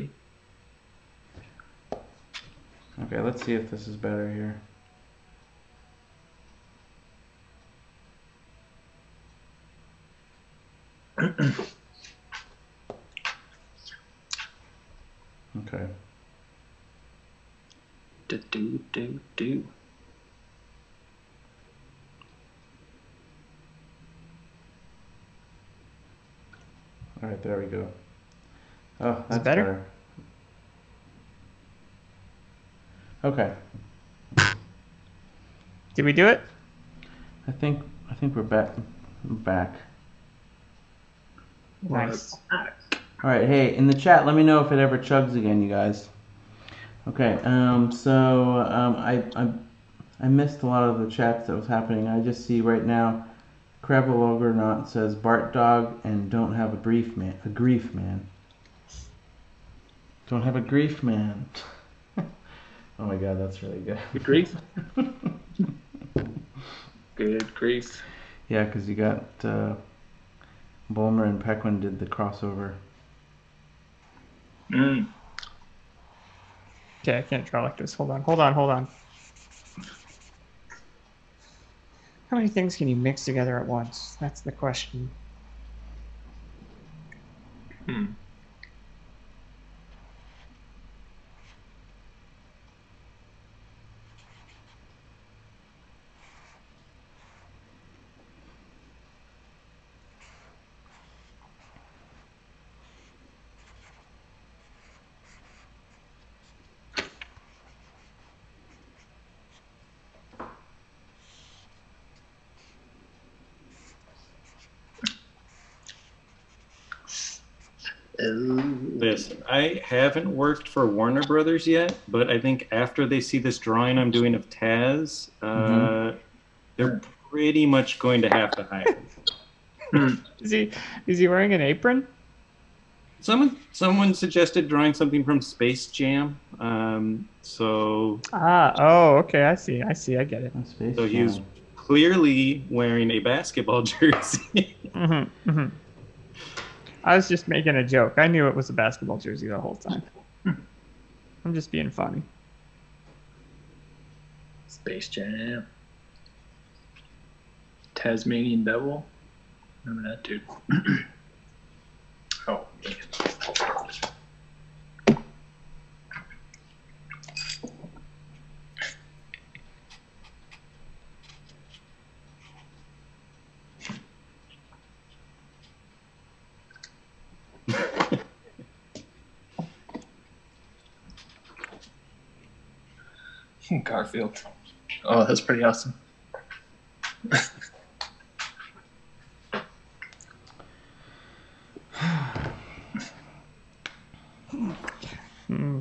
be. Okay, let's see if this is better here. okay. Do do do do. All right, there we go. Oh, that's better? better. Okay, Did we do it? I think I think we're back. Back. Nice. All right, hey, in the chat, let me know if it ever chugs again, you guys. Okay, um, so um, I, I I missed a lot of the chats that was happening. I just see right now, Crabble says Bart dog and don't have a grief man. A grief man. Don't have a grief man. oh my god, that's really good. Good grief. Good grief. Yeah, because you got uh, Bulmer and Pequin did the crossover. Mm. Okay, I can't draw like this. Hold on, hold on, hold on. How many things can you mix together at once? That's the question. Hmm. Oh. Listen, I haven't worked for Warner Brothers yet, but I think after they see this drawing I'm doing of Taz, uh, Mhm. they're pretty much going to have to hire. me. Is he is he wearing an apron? someone, someone suggested drawing something from Space Jam. Um, so, Ah, oh, okay, I see, I see, I get it. Space so he's Jam. clearly wearing a basketball jersey. Mm-hmm, mm-hmm. I was just making a joke. I knew it was a basketball jersey the whole time. Hmm. I'm just being funny. Space Jam. Tasmanian Devil. Remember that dude? oh. man. Garfield. Oh, that's pretty awesome. Hmm.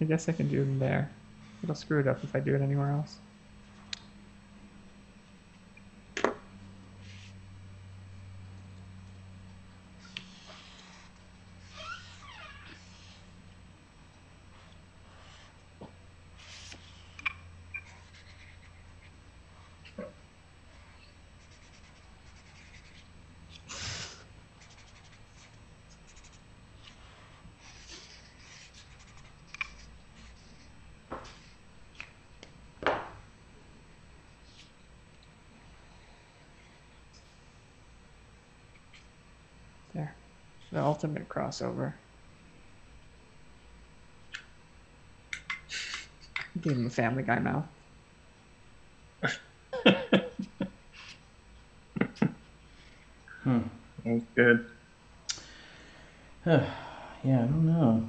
I guess I can do them there. It'll screw it up if I do it anywhere else. There. The ultimate crossover. Gave him a Family Guy mouth. Hmm. Oh, good. yeah, I don't know.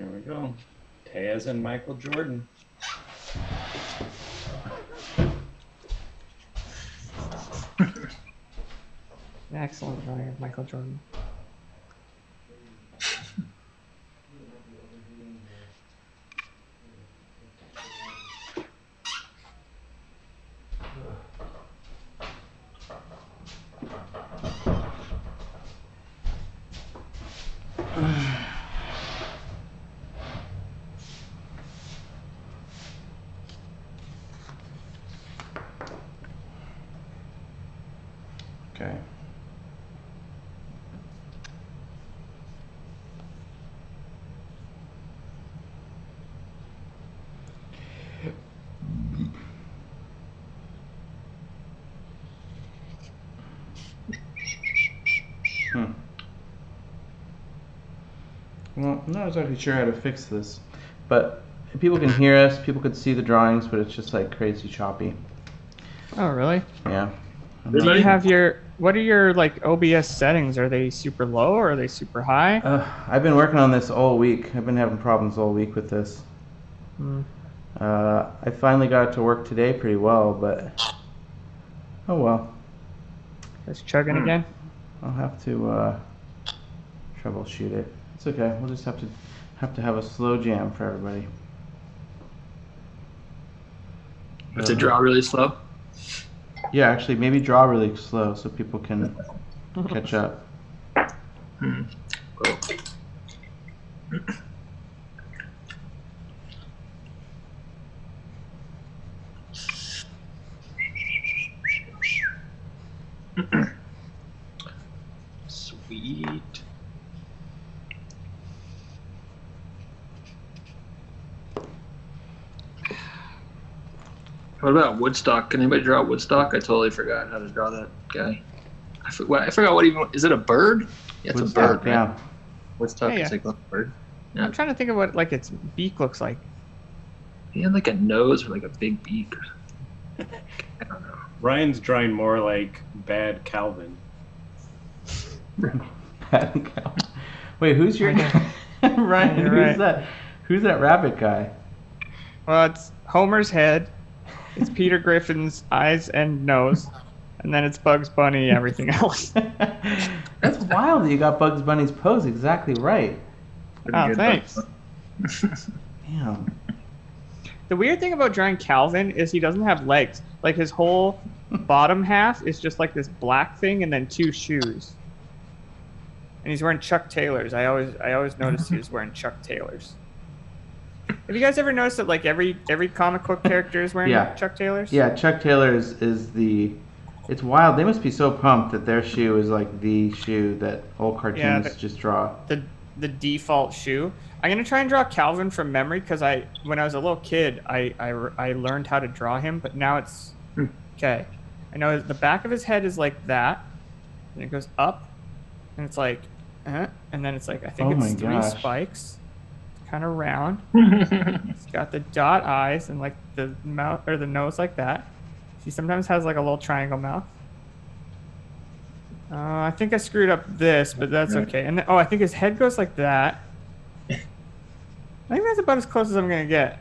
Here we go. Taz and Michael Jordan. Excellent Michael Jordan. Okay. Hmm. Well, I'm not exactly sure how to fix this, but people can hear us, people could see the drawings, but it's just like crazy choppy. Oh, really? Yeah. I'm Do you have your what are your like OBS settings? Are they super low or are they super high? Uh, I've been working on this all week. I've been having problems all week with this. Hmm. Uh, I finally got it to work today pretty well, but oh well. It's chugging Hmm. again. I'll have to uh, troubleshoot it. It's okay. We'll just have to have to have a slow jam for everybody. Have to draw really slow. Yeah, actually, maybe draw really slow so people can catch up. Hmm. Cool. Sweet. What about Woodstock? Can anybody draw Woodstock? I totally forgot how to draw that guy. I forgot, I forgot what even is it a bird? Yeah, it's Woodstock, a bird. Right? yeah. Woodstock Yeah, is like a bird. Yeah. I'm trying to think of what like its beak looks like. He had like a nose or like a big beak. Or something. I don't know. Ryan's drawing more like bad Calvin. Wait, who's your Ryan? You're who's right. that? Who's that rabbit guy? Well, it's Homer's head, it's Peter Griffin's eyes and nose, and then it's Bugs Bunny. Everything else. That's wild that you got Bugs Bunny's pose exactly right. Pretty Oh, good, thanks. but- Damn. The weird thing about drawing Calvin is he doesn't have legs. Like his whole bottom half is just like this black thing, and then two shoes. And he's wearing Chuck Taylors. I always, I always noticed he was wearing Chuck Taylors. Have you guys ever noticed that like every every comic book character is wearing Yeah. Chuck Taylors? Yeah, Chuck Taylor is, is the. It's wild. They must be so pumped that their shoe is like the shoe that all cartoons Yeah, but- just draw. the the default shoe. I'm gonna try and draw Calvin from memory because I when I was a little kid I, I I learned how to draw him, but now it's Hmm. okay. I know the back of his head is like that, and it goes up, and it's like, uh, and then it's like I think Oh it's three gosh. spikes, kind of round. It's got the dot eyes and like the mouth or the nose like that. She sometimes has like a little triangle mouth. Uh, I think I screwed up this, but that's okay. And then, oh, I think his head goes like that. I think that's about as close as I'm gonna get.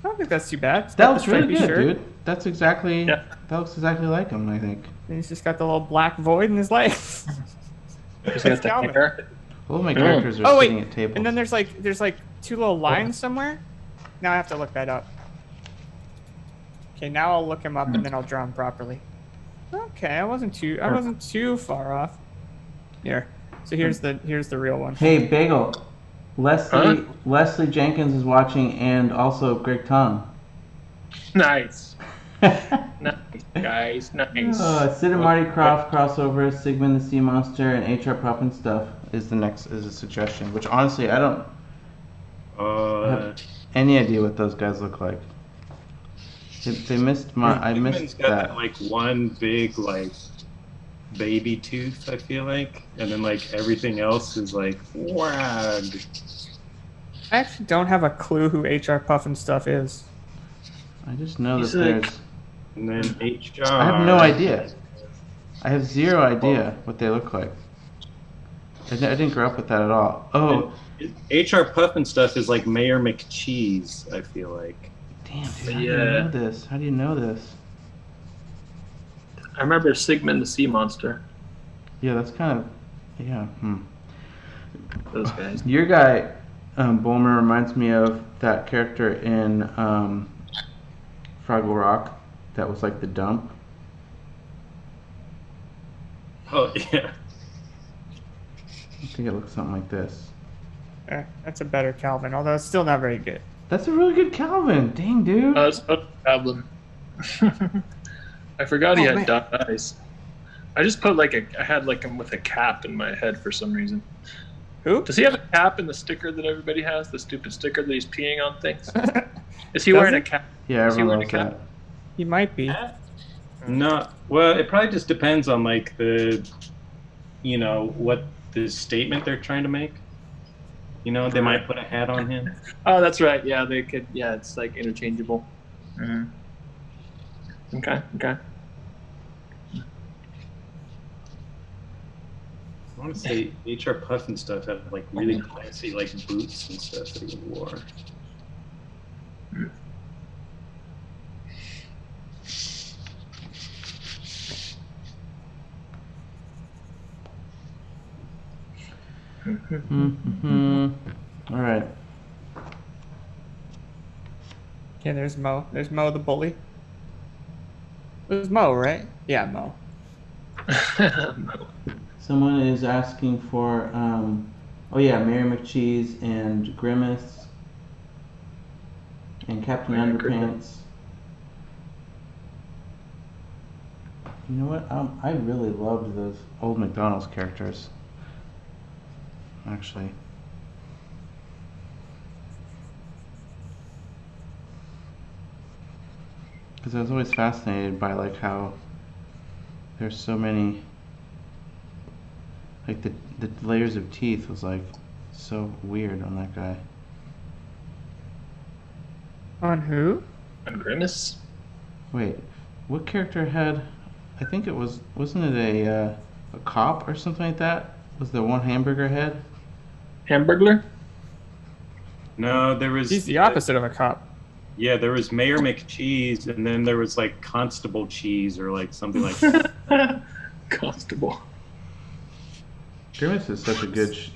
I don't think that's too bad. It's That looks really good, shirt, dude. That's exactly. Yeah. That looks exactly like him. I think. And he's just got the little black void in his legs. He's That's got the hair. All my Oh. characters are Oh, wait, at tables. And then there's like there's like two little lines somewhere. Now I have to look that up. Okay, now I'll look him up and then I'll draw him properly. Okay, I wasn't too I wasn't too far off. Here. So here's the here's the real one. Hey, Bagel. Leslie Huh? Leslie Jenkins is watching, and also Greg Tong. Nice. Nice, guys. Nice. Uh, Sid and Marty Krofft crossover, Sigmund the Sea Monster, and HR Pufnstuf is the next is a suggestion. Which honestly, I don't Uh, any idea what those guys look like. They, they missed my. I missed got that. like one big like baby tooth. I feel like, and then like everything else is like wow. I actually don't have a clue who HR Pufnstuf is. I just know He's that like- there's. And then HR. I have no idea. I have zero idea what they look like. I, I didn't grow up with that at all. Oh, HR Pufnstuf is like Mayor McCheese. I feel like. damn, dude! How do you know this? How do you know this? I remember Sigmund the Sea Monster. Yeah, that's kind of. Yeah. Hmm. Those guys. Your guy, um, Bulmer, reminds me of that character in um, Fraggle Rock that was like the dump. Oh yeah. I think it looks something like this. Eh, that's a better Calvin, although it's still not very good. That's a really good Calvin. Dang, dude. That's a problem. I forgot he Oh, had man. dot eyes. I just put like a. I had like him with a cap in my head for some reason. Who? Does he have a cap in the sticker that everybody has? The stupid sticker that he's peeing on things. Is he Does wearing he? a cap? yeah, is he everyone wearing knows a cap? that. he might be. No, well, it probably just depends on like the, you know, what the statement they're trying to make. You know, they might put a hat on him. Oh, that's right. Yeah, they could. Yeah, it's like interchangeable. Mhm. Okay. Okay. I want to say HR Pufnstuf had like really classy like boots and stuff that he wore. Mm-hmm. All right. Okay, there's Mo. There's Mo the bully. There's Mo, right? Yeah, Mo. Someone is asking for, um, oh yeah, Mayor McCheese and Grimace and Captain Mary Underpants. Grimace. You know what? Um, I really loved those old McDonald's characters. Actually. Because I was always fascinated by like how there's so many like the the layers of teeth was like so weird on that guy. On who? On Grimace. Wait, what character had? I think it was wasn't it a uh, a cop or something like that? Was the one hamburger head? Hamburglar. No, there was. He's the opposite of a cop. Yeah, there was Mayor McCheese, and then there was like Constable Cheese or like something like. that. Constable. Grimace is such a good sh-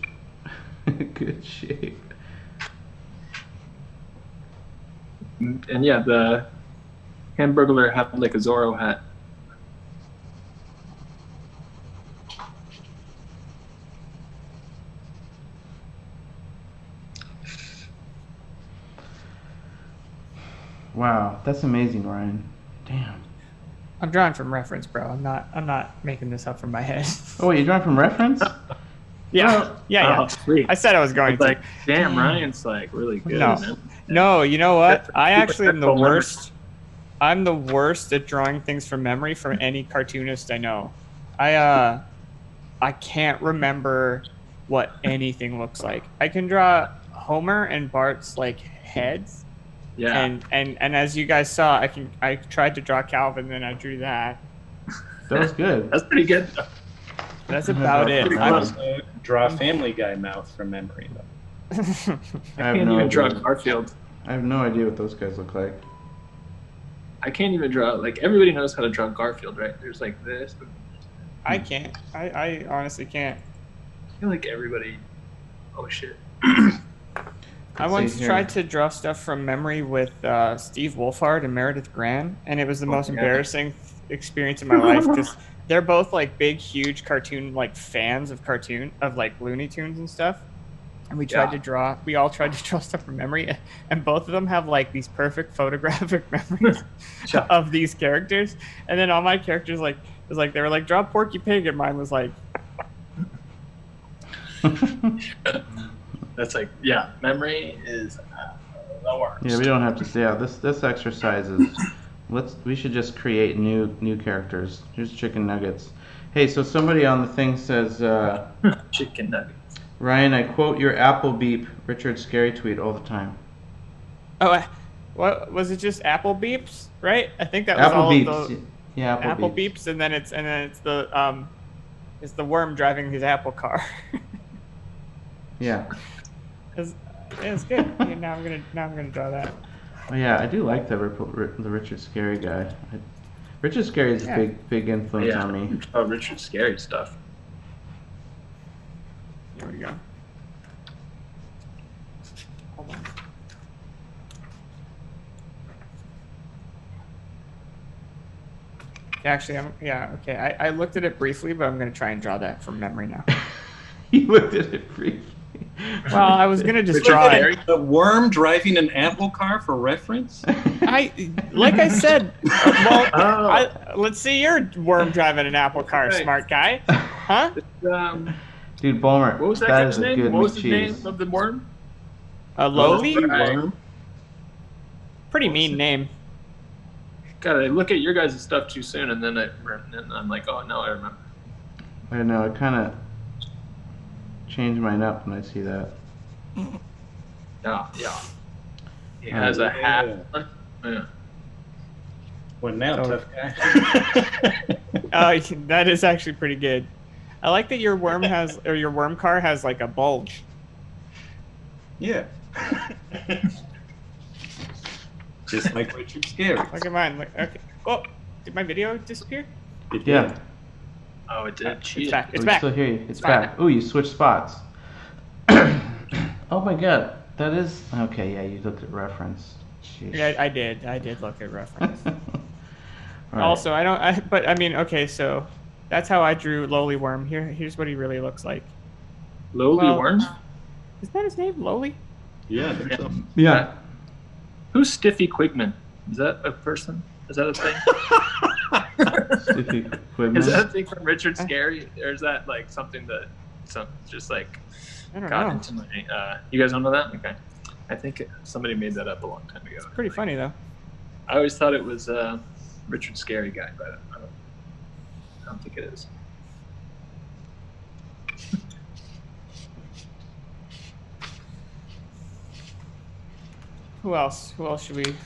good shape. And yeah, the Hamburglar had like a Zorro hat. Wow, that's amazing, Ryan. Damn. I'm drawing from reference, bro. I'm not. I'm not making this up from my head. Oh, wait, you're drawing from reference? yeah, yeah, yeah. Oh, sweet. I said I was going It's like, to. damn, Ryan's like really good. No. man. No, you know what? I actually am the worst. I'm the worst at drawing things from memory from any cartoonist I know. I uh, I can't remember what anything looks like. I can draw Homer and Bart's like heads, Yeah. and and and as you guys saw, I can I tried to draw Calvin, then I drew that. That was good. That's pretty good. That's about it. Pretty I I'm- close. also draw Family Guy mouth from memory though. I I have can't no even draw idea. Garfield. I have no idea what those guys look like. I can't even draw. Like everybody knows how to draw Garfield, right? There's like this. I can't. I, I honestly can't. I feel like everybody. Oh shit. I once here. tried to draw stuff from memory with uh, Steve Wolfhard and Meredith Gran, and it was the Oh, most yeah. embarrassing experience in my life because they're both like big, huge cartoon like fans of cartoon of like Looney Tunes and stuff. And we tried Yeah. to draw. We all tried to draw stuff from memory, and both of them have like these perfect photographic memories Yeah. of these characters. And then all my characters like was like they were like draw Porky Pig, and mine was like That's like yeah. Memory is uh, the worst. Yeah, we don't have to. Yeah, this this exercise is. Let's. We should just create new new characters. Here's chicken nuggets. Hey, so somebody on the thing says, uh, Chicken nuggets. Ryan, I quote your Apple beep Richard Scarry tweet all the time. Oh, what was it? Just Apple beeps, right? I think that was Apple all beeps. of the yeah, Apple, Apple beeps. beeps. and then it's and then it's the um, it's the worm driving his Apple car. Yeah. It's, it's good. Yeah, now I'm gonna now I'm gonna draw that. Oh, yeah, I do like the the Richard Scarry guy. I, Richard Scarry is Yeah. a big big influence Yeah. on me. Oh, Richard Scarry stuff. There we go. Hold on. Actually, I'm yeah okay. I, I looked at it briefly, but I'm gonna try and draw that from memory now. you looked at it briefly. Well, I was gonna just Richard draw it. A worm driving an Apple car for reference? I like I said. well, Oh. I, let's see your worm driving an apple car, Right. smart guy. Huh? Um, Dude, Bulmer, what was that, that guy's name? What was the McCheese. name of the worm? A lowly? Right. Worm? Pretty mean name. God, I look at your guys' stuff too soon, and then I, and I'm like, oh no, I remember. I know, I kind of change mine up when I see that. Yeah, yeah. He Oh, has a hat. yeah. Yeah. What now, Oh. tough guy? Uh, that is actually pretty good. I like that your worm has, or your worm car has like a bulge. yeah. Just like Richard Scarry. Look at mine. Look, okay. Oh, did my video disappear? It Yeah, did. Oh, it did. It's Cheat. back. It's oh, we back. still hear you. It's fine. back. Ooh, you switched spots. oh my god, that is okay. Yeah, you looked at reference. Sheesh. Yeah, I did. I did look at reference. Right. Also, I don't. I, but I mean, okay, so that's how I drew lowly worm. Here, here's what he really looks like. Lowly Well- worms? Isn't that his name, lowly? Yeah, I so. yeah. Who's Stiffy Quigman? Is that a person? Is that a thing? Is that a thing from Richard Scarry, or is that like something that some just like I don't got know. into my? Uh, you guys don't know that? Okay. I think somebody made that up a long time ago. Pretty funny though. I always thought it was uh, Richard Scarry guy, but I don't, I don't think it is. Who else? Who else should we?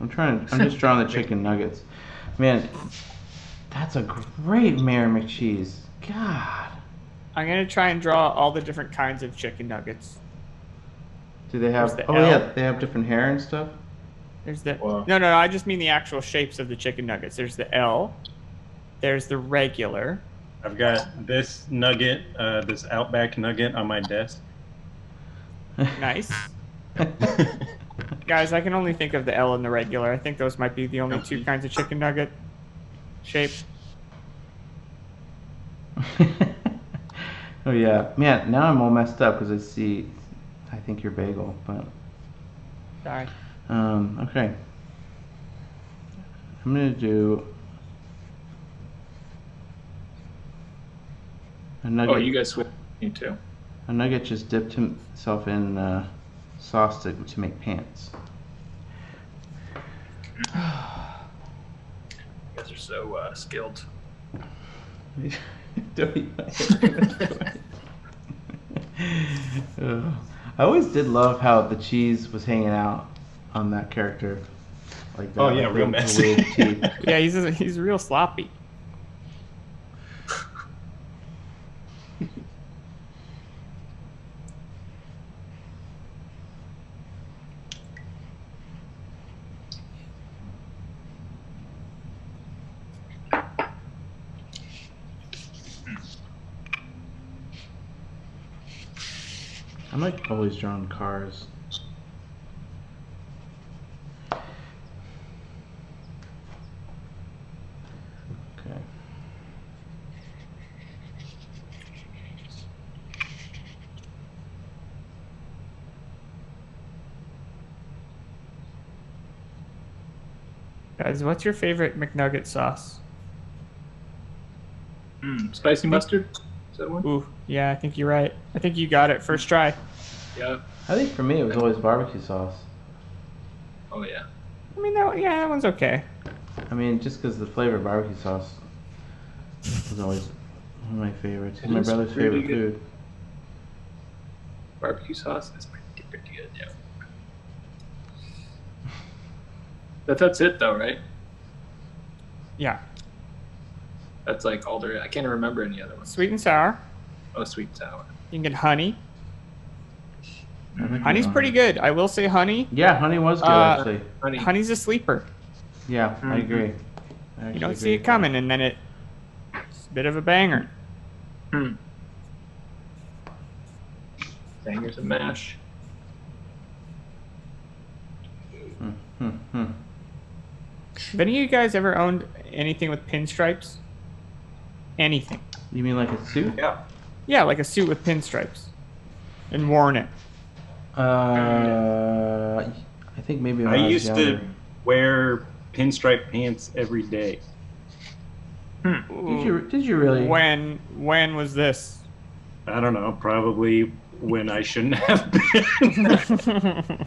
I'm trying. To, I'm just drawing the chicken nuggets. Man, that's a great Mayor McCheese. God. I'm gonna try and draw all the different kinds of chicken nuggets. Do they have? The Oh L. yeah, they have different hair and stuff. There's the Wow. no, no, no. I just mean the actual shapes of the chicken nuggets. There's the L. There's the regular. I've got this nugget, uh, this Outback nugget on my desk. Nice. Guys, I can only think of the L and the regular. I think those might be the only two kinds of chicken nugget shape. oh yeah, man. Now I'm all messed up because I see. I think you're bagel, but Sorry. um, okay. I'm gonna do a nugget. Oh, you guys switched me too. A nugget just dipped himself in uh, sauce to, to make pants. You guys are so uh, skilled. Don't you- Ugh. I always did love how the cheese was hanging out on that character. Like that, Oh, yeah, like real the- the messy. Yeah, he's he's real sloppy. I'm like always drawing cars. Okay. Guys, what's your favorite McNugget sauce? Mm, spicy mustard? Is that one? Ooh, yeah, I think you're right. I think you got it first try. Yeah. I think for me it was always barbecue sauce. Oh yeah. I mean, that, yeah, that one's okay. I mean, just because the flavor of barbecue sauce was always one of my favorites. It my brother's favorite good. food. Barbecue sauce is pretty, pretty good. Yeah. But that's it though, right? Yeah, That's like all there. I can't remember any other ones. sweet and sour. Oh, sweet and sour. You can get honey. I think Honey's it- pretty good. I will say honey. Yeah, honey was good Uh, actually. Honey. Honey's a sleeper. Yeah, I Mhm. agree. I You don't agree see it with coming, and then it, it's a bit of a banger. Hmm. Bangers and mash. Hmm, hmm, hmm. Have any of you guys ever owned anything with pinstripes? anything. You mean like a suit? Yeah. Yeah, like a suit with pinstripes, and worn it. Uh, I think maybe when I I, was used younger. to wear pinstripe pants every day. Did you? Did you really? When when was this? I don't know, probably when I shouldn't have been.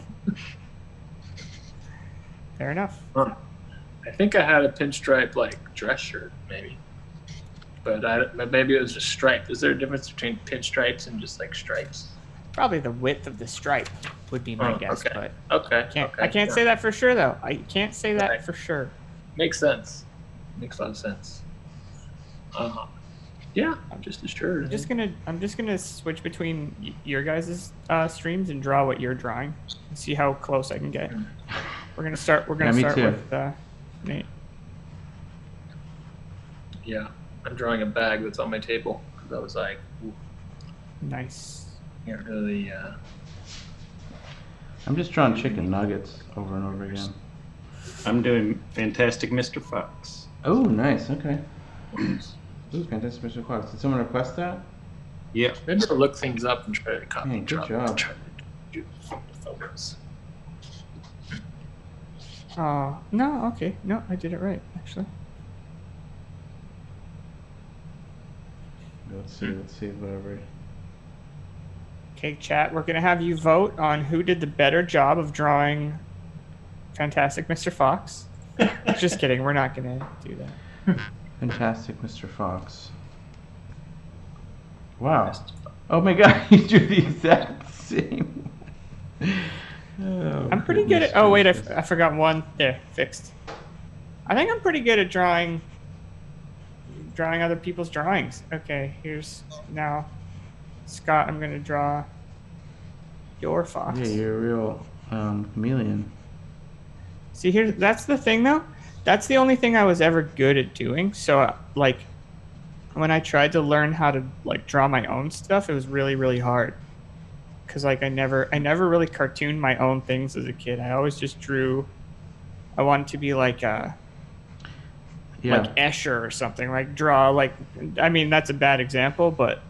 Fair enough. I think I had a pinstripe like dress shirt, maybe. But I maybe it was just striped. Is there a difference between pinstripes and just like stripes? Probably the width of the stripe would be my Oh, guess, okay. but Okay. can't, okay, I can't yeah. say that for sure though. I can't say that Right. for sure. Makes sense. Makes a lot of sense. Uh huh. yeah, I'm just as sure. I'm just gonna I'm just gonna switch between y- your guys' uh, streams and draw what you're drawing and see how close I can get. We're gonna start. We're gonna Yeah, start too. with uh, Nate. Yeah, I'm drawing a bag that's on my table because I was like, ooh, Nice. Can't really. Uh, I'm just drawing chicken nuggets over and over again. I'm doing Fantastic Mr. Fox. Oh, nice. Okay. Ooh, fantastic, Mr. Fox. Did someone request that? Yeah. maybe I'll look things up and try to copy Hey, and good drop job. try to do the photos. Oh no. Okay. No, I did it right actually. Let's see. Let's see. Whatever. Okay, chat. We're gonna have you vote on who did the better job of drawing Fantastic Mr. Fox. Just kidding. We're not gonna do that. Fantastic, Mr. Fox. Wow. Oh my God! You drew the exact same. Oh, I'm pretty good goodness at. Oh wait, I, gracious. f- I forgot one. There, fixed. I think I'm pretty good at drawing. Drawing other people's drawings. Okay, here's now, Scott. I'm gonna draw your fox. Yeah, you're a real um, chameleon. See here, that's the thing though. That's the only thing I was ever good at doing. So uh, like, when I tried to learn how to like draw my own stuff, it was really really hard. Cause like I never I never really cartooned my own things as a kid. I always just drew. I wanted to be like a. Yeah. like Escher or something. Like draw like I mean that's a bad example, but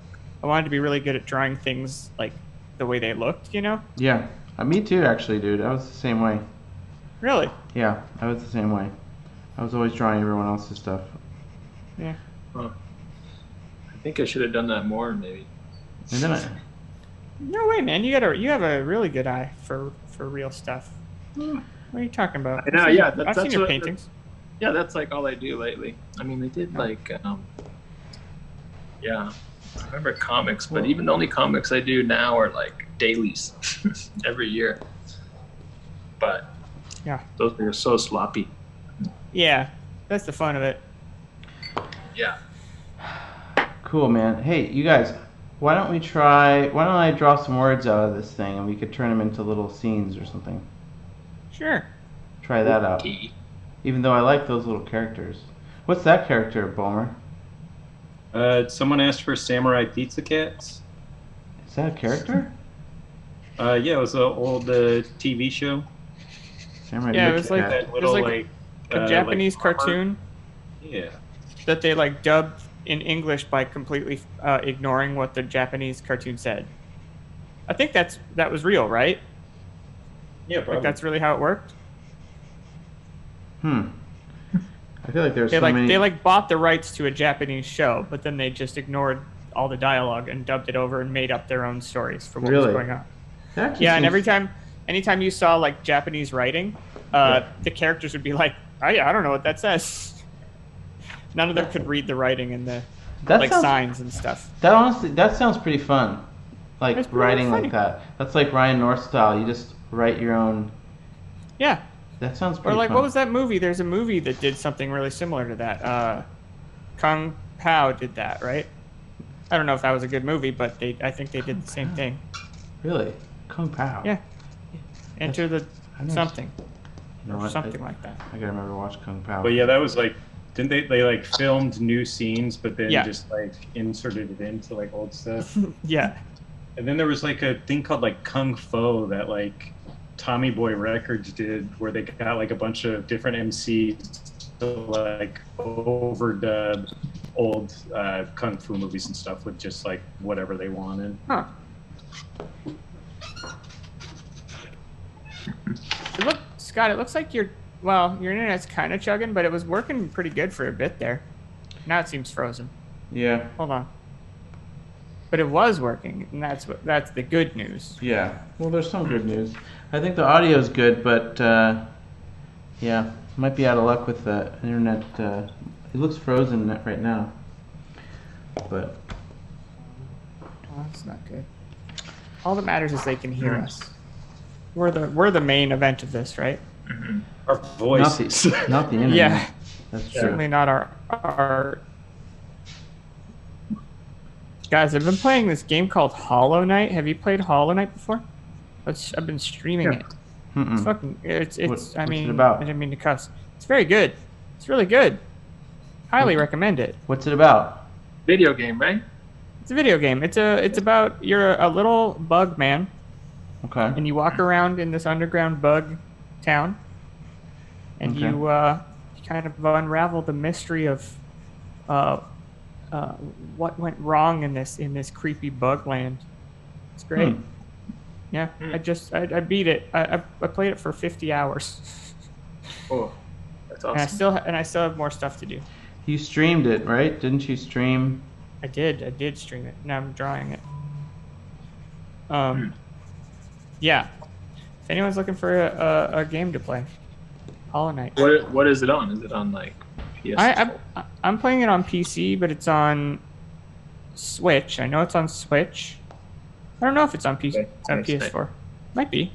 I wanted to be really good at drawing things like the way they looked. You know? yeah. Uh, me too, actually, dude. I was the same way. Really? Yeah, I was the same way. I was always drawing everyone else's stuff. Yeah. I think I should have done that more, maybe. And then I, No way, man. You got a you have a really good eye for for real stuff. What are you talking about? I know, yeah, your- that- I've seen that's your what- paintings. Yeah, that's like all I do lately. I mean, they did like, um, yeah, I remember comics, but even the only comics I do now are like dailies every year. But Yeah. those are so sloppy. Yeah, that's the fun of it. Yeah. cool, man. Hey, you guys, why don't we try? Why don't I draw some words out of this thing and we could turn them into little scenes or something? Sure. Try that out. Even though I like those little characters. What's that character, Bulmer? Uh, someone asked for Samurai Pizza Cats. Is that a character? Uh, yeah, it was an old uh, TV show. Samurai Yeah, it was like- Cat. That little like like, A uh, like Japanese armor. cartoon Yeah. that they like dubbed in English by completely uh, ignoring what the Japanese cartoon said. I think that's that was real, right? Yeah, Like that's really how it worked. Hmm. I feel like there's They so like many. they like bought the rights to a Japanese show, but then they just ignored all the dialogue and dubbed it over and made up their own stories for what was going on. Yeah, and every time, anytime you saw like Japanese writing, uh, the characters would be like, I, I don't know what that says. None of them could read the writing and the that like sounds, signs and stuff. That honestly, that sounds pretty fun. Like writing funny. like that. That's like Ryan North style. You just write your own. Yeah. That sounds Or like, fun. what was that movie? There's a movie that did something really similar to that. Uh, Kung Pow did that, right? I don't know if that was a good movie, but they, I think they did the same thing. Really? Kung Pow. Yeah. Enter the something, You know or something I, like that. I gotta remember to watch Kung Pow. But yeah, that was like, didn't they? They like filmed new scenes, but then Yeah. just like inserted it into like old stuff. Yeah. and then there was like a thing called like Kung Faux that like Tommy Boy Records did, where they got like a bunch of different MCs to like overdub old uh, kung fu movies and stuff with just like whatever they wanted. Huh. It look, Scott. It looks like your well, your internet's kind of chugging, but it was working pretty good for a bit there. Now it seems frozen. Yeah. Hold on. But it was working, and that's what that's the good news. Yeah. Well, there's some good news. I think the audio's good, but uh, yeah, might be out of luck with the internet. Uh, it looks frozen right now. But Oh, that's not good. All that matters is they can hear us. We're the we're the main event of this, right? Mhm. Our not voices. the, not the internet. Yeah. That's true. Certainly not our our. Guys, I've been playing this game called Hollow Knight. Have you played Hollow Knight before? It's, I've been streaming Yeah. it. It's Mm-mm. fucking. It's it's. What- I what's it mean, about? I didn't mean to cuss. It's very good. It's really good. Highly recommend it. What's it about? Video game, right? It's a video game. It's a. It's about you're a little bug man, Okay. and you walk around in this underground bug town, and Okay. you uh, you kind of unravel the mystery of uh, uh, what went wrong in this in this creepy bug land. It's great. Hmm. Yeah, Hmm. I just I, I beat it. I, I I played it for 50 hours, Oh, that's awesome. and I awesome. still and I still have more stuff to do. You streamed it, right? Didn't you stream? I did. I did stream it. Now I'm drawing it. Um, yeah. If anyone's looking for a, a, a game to play, Hollow Knight. What what is it on? Is it on like PS? I, I I'm playing it on PC, but it's on Switch. I know it's on Switch. I don't know if it's on PC Okay, on nice, nice. PS4. Might be.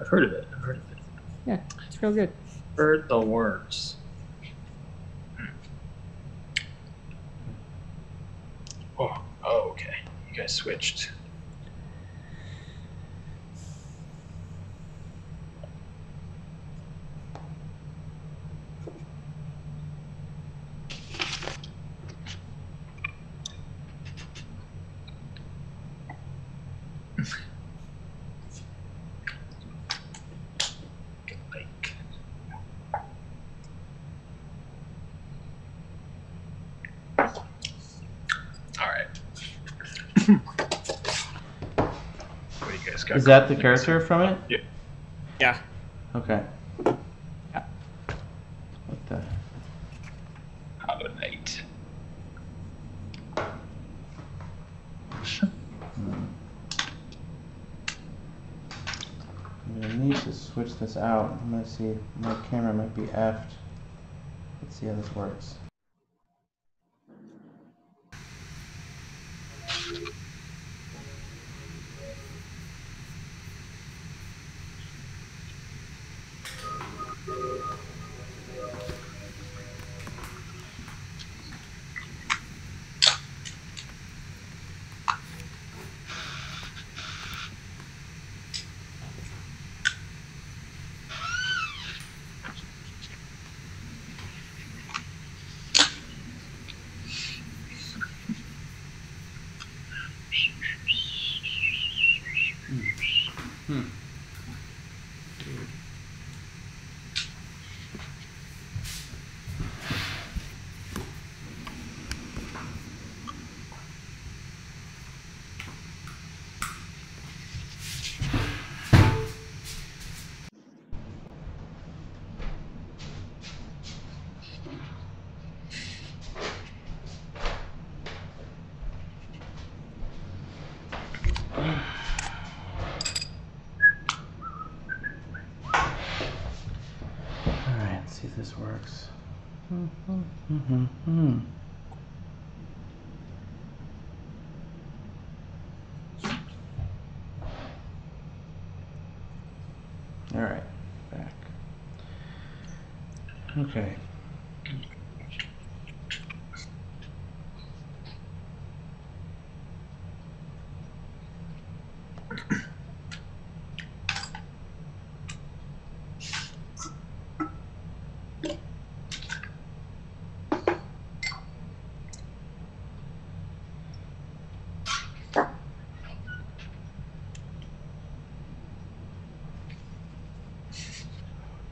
I've heard of it. I've heard of it. Yeah, it's real good. Heard the words. Oh, oh, okay. You guys switched. Like. All right. what do you guys got? Is that the character from it? Yeah. Yeah. Okay. Yeah. What the? Knight. I'm gonna need to switch this out. I'm gonna see. My camera might be effed. Let's see how this works. Hmm. Alright, let's see if this works. Mm-hmm. Alright, back. Okay.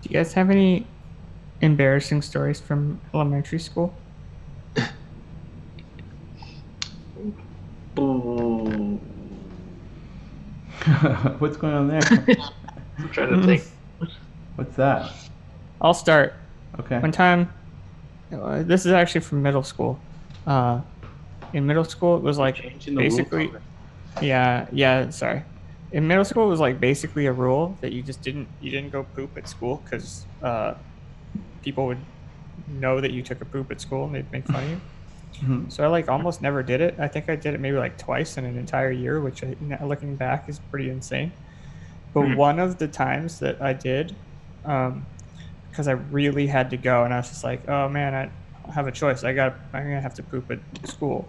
You guys have any embarrassing stories from elementary school? What's going on there? I'm trying to think. What's that? I'll start. Okay. One time, uh, this is actually from middle school. Uh, in middle school, it was like basically, yeah, yeah. Sorry. In middle school, it was like basically a rule that you just didn't you didn't go poop at school because uh, people would know that you took a poop at school and they'd make fun of you. Mhm. So I like almost never did it. I think I did it maybe like twice in an entire year, which I, now looking back is pretty insane. But Hmm. one of the times that I did, because I really had to go, and I was just like, oh man, I have a choice. I got I'm gonna have to poop at school.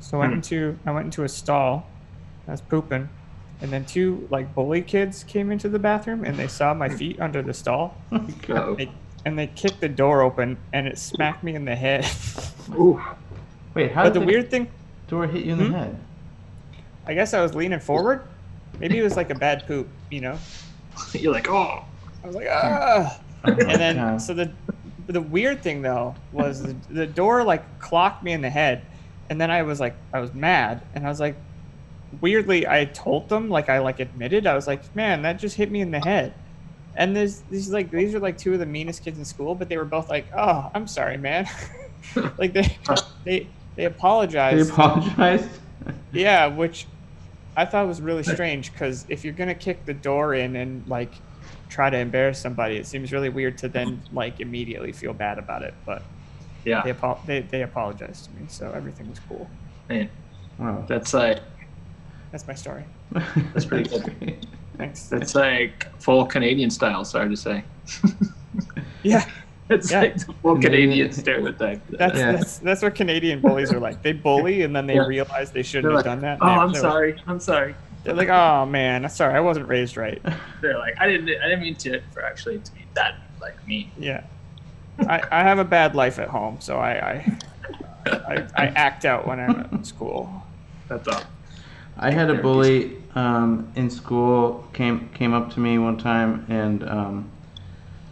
So I went Hmm. into I went into a stall. I was pooping, and then two like bully kids came into the bathroom, and they saw my feet under the stall. Uh-oh. They, and they kicked the door open, and it smacked me in the head. Ooh. Wait, how but did the weird thing. door hit you in Hmm? the head? I guess I was leaning forward. Maybe it was like a bad poop, you know. You're like, oh. I was like, ah. Oh And then God. so the the weird thing though was the, the door like clocked me in the head, and then I was like I was mad, and I was like, weirdly I told them like I like admitted I was like, man, that just hit me in the head. And this these like these are like two of the meanest kids in school, but they were both like, oh, I'm sorry, man. like they they they apologized. They apologized. apologized. Yeah, which I thought was really strange because if you're gonna kick the door in and like try to embarrass somebody, it seems really weird to then like immediately feel bad about it. But Yeah. they apo- they, they apologized to me, so everything was cool. Man, Wow. that's like That's my story. That's pretty good. Thanks. that's like full Canadian style. Sorry to say. Yeah, It's Yeah. like the full Canadian- Canadian stereotype. that's Yeah. that's that's what Canadian bullies are like. They bully and then they Yeah. realize they shouldn't They're have like, done that. oh, I'm they're- sorry. I'm sorry. They're like, oh man, I'm sorry, I wasn't raised right. They're like, I didn't. I didn't mean to for actually to be that like me. Yeah. I, I have a bad life at home, so I I, I, I act out when I'm at school. That's all. I had a bully um, in school came came up to me one time, and um,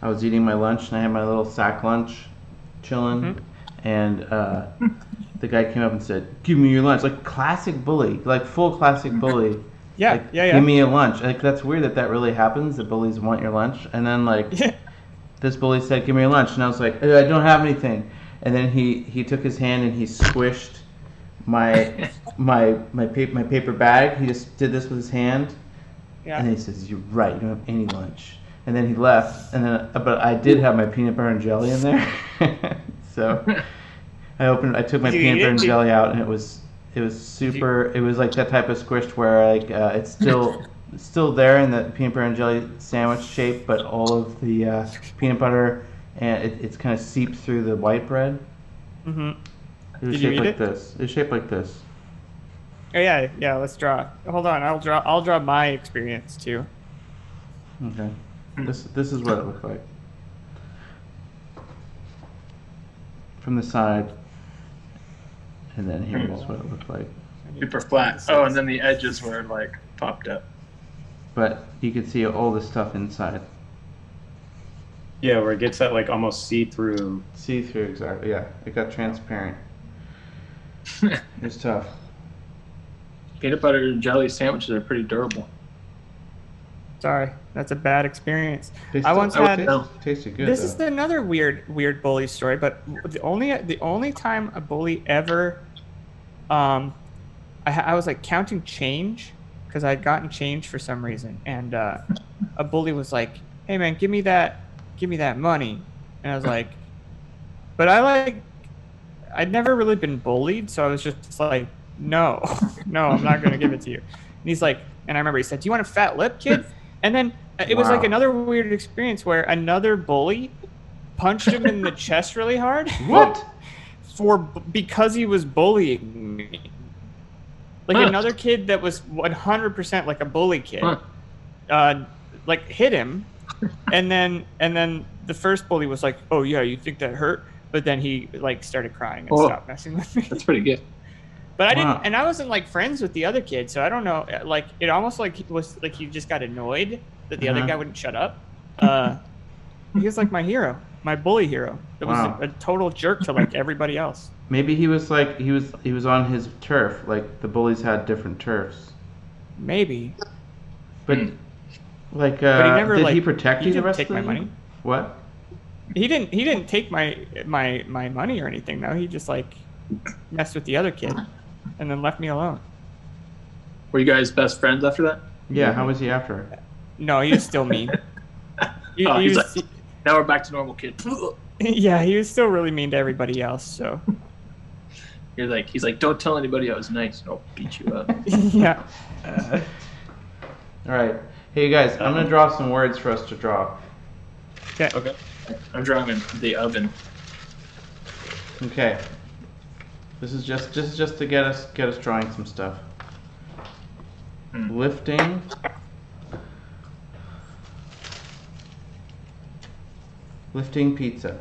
I was eating my lunch, and I had my little sack lunch, chilling, Mhm. and uh, the guy came up and said, "Give me your lunch." Like classic bully, like full classic bully. Yeah, like, yeah, yeah. Give me a lunch. Like that's weird that that really happens. That bullies want your lunch, and then like Yeah. this bully said, "Give me your lunch," and I was like, "Uh, "I don't have anything." And then he he took his hand and he squished my my my paper my paper bag. He just did this with his hand, Yeah. and he says, "You're right. You don't have any lunch." And then he left. And then, but I did have my peanut butter and jelly in there, so I opened. I took my peanut butter and jelly out, and it was it was super. It was like that type of squished where like uh, it's still it's still there in the peanut butter and jelly sandwich shape, but all of the uh, peanut butter and it, it's kind of seeped through the white bread. Mm hmm It was Did you shaped like it? this. It was shaped like this. Oh yeah, yeah. Let's draw. Hold on, I'll draw. I'll draw my experience too. Okay. Hmm. This this is what it looked like. From the side. And then here's what it looked like. Super flat. Oh, and then the edges were like popped up. But you could see all the stuff inside. Yeah, where it gets that like almost see-through. See through exactly. Yeah, it got transparent. It's tough. Peanut butter and jelly sandwiches are pretty durable. Sorry, that's a bad experience. Tasted- I once had. would tasted good. This though. is another weird, weird bully story. But the only, the only time a bully ever, um, I, I was like counting change because I had gotten change for some reason, and uh, a bully was like, "Hey man, give me that, give me that money," and I was like, "But I like, I'd never really been bullied, so I was just like, no, no, I'm not gonna give it to you." And he's like, and I remember he said, "Do you want a fat lip, kid?" And then it was like another weird experience where another bully punched him in the chest really hard What? for because he was bullying me. Like Huh. another kid that was 100% like a bully kid, Huh. uh, like hit him, and then and then the first bully was like, "Oh yeah, you think that hurt?" But then he like started crying and Oh. stopped messing with me. That's pretty good. But I didn't, Wow. and I wasn't like friends with the other kid, so I don't know. Like it almost like it was like he just got annoyed that the Uh-huh. other guy wouldn't shut up. Uh, he was like my hero. my bully hero. That was a, a total jerk to like everybody else. Maybe he was like he was he was on his turf. Like the bullies had different turfs. Maybe, But like, uh, but he never did like he protect you the rest take of my the money. What? He didn't. He didn't take my my my money or anything. though. he just like messed with the other kid, and then left me alone. Were you guys best friends after that? Yeah. How was he after? No, he was still mean. He, Oh, he he's was, Now we're back to normal kid. yeah, he was still really mean to everybody else. So You're like, he's like, don't tell anybody I was nice, and I'll beat you up. yeah. Uh, all right. Hey, guys. I'm gonna um, draw some words for us to draw. Okay. Okay. I'm drawing the oven. Okay. This is just just just to get us get us drawing some stuff. Hmm. Lifting. Lifting pizza.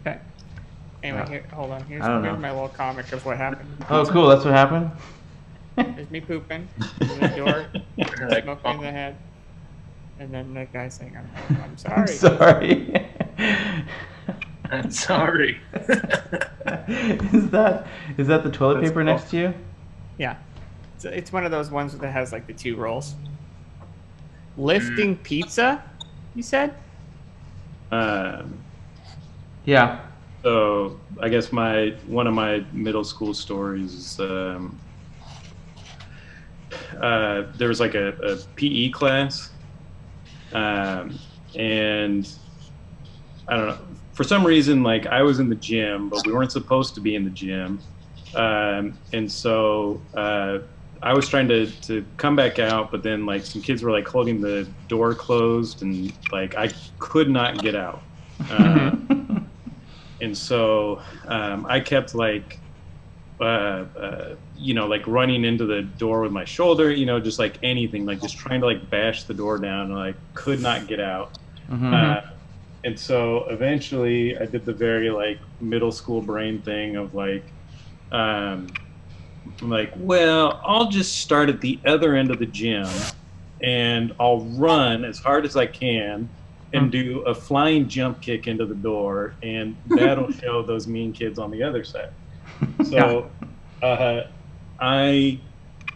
Okay. Anyway, Uh, here, hold on. Here's, I don't here's my little comic of what happened. Oh, cool. That's what happened. There's me pooping in the door, Like, smoking in the head, and then the guy saying, "I'm, I'm sorry." I'm sorry. I'm sorry. is that is that the toilet That's paper cool. next to you? Yeah. It's, it's one of those ones that has like the two rolls. Lifting Mm. pizza, you said? Um, Yeah. so I guess my one of my middle school stories is um, uh, there was like a, a PE class, um, and I don't know for some reason like I was in the gym, but we weren't supposed to be in the gym, um, and so uh, I was trying to to come back out, but then like some kids were like holding the door closed, and like I could not get out. Uh, and so um, I kept like, uh, uh, you know, like running into the door with my shoulder, you know, just like anything, like just trying to like bash the door down, and I could not get out. Mhm. Uh, and so eventually, I did the very like middle school brain thing of like, um, I'm like, well, I'll just start at the other end of the gym, and I'll run as hard as I can. And do a flying jump kick into the door, and that'll show those mean kids on the other side. So uh, I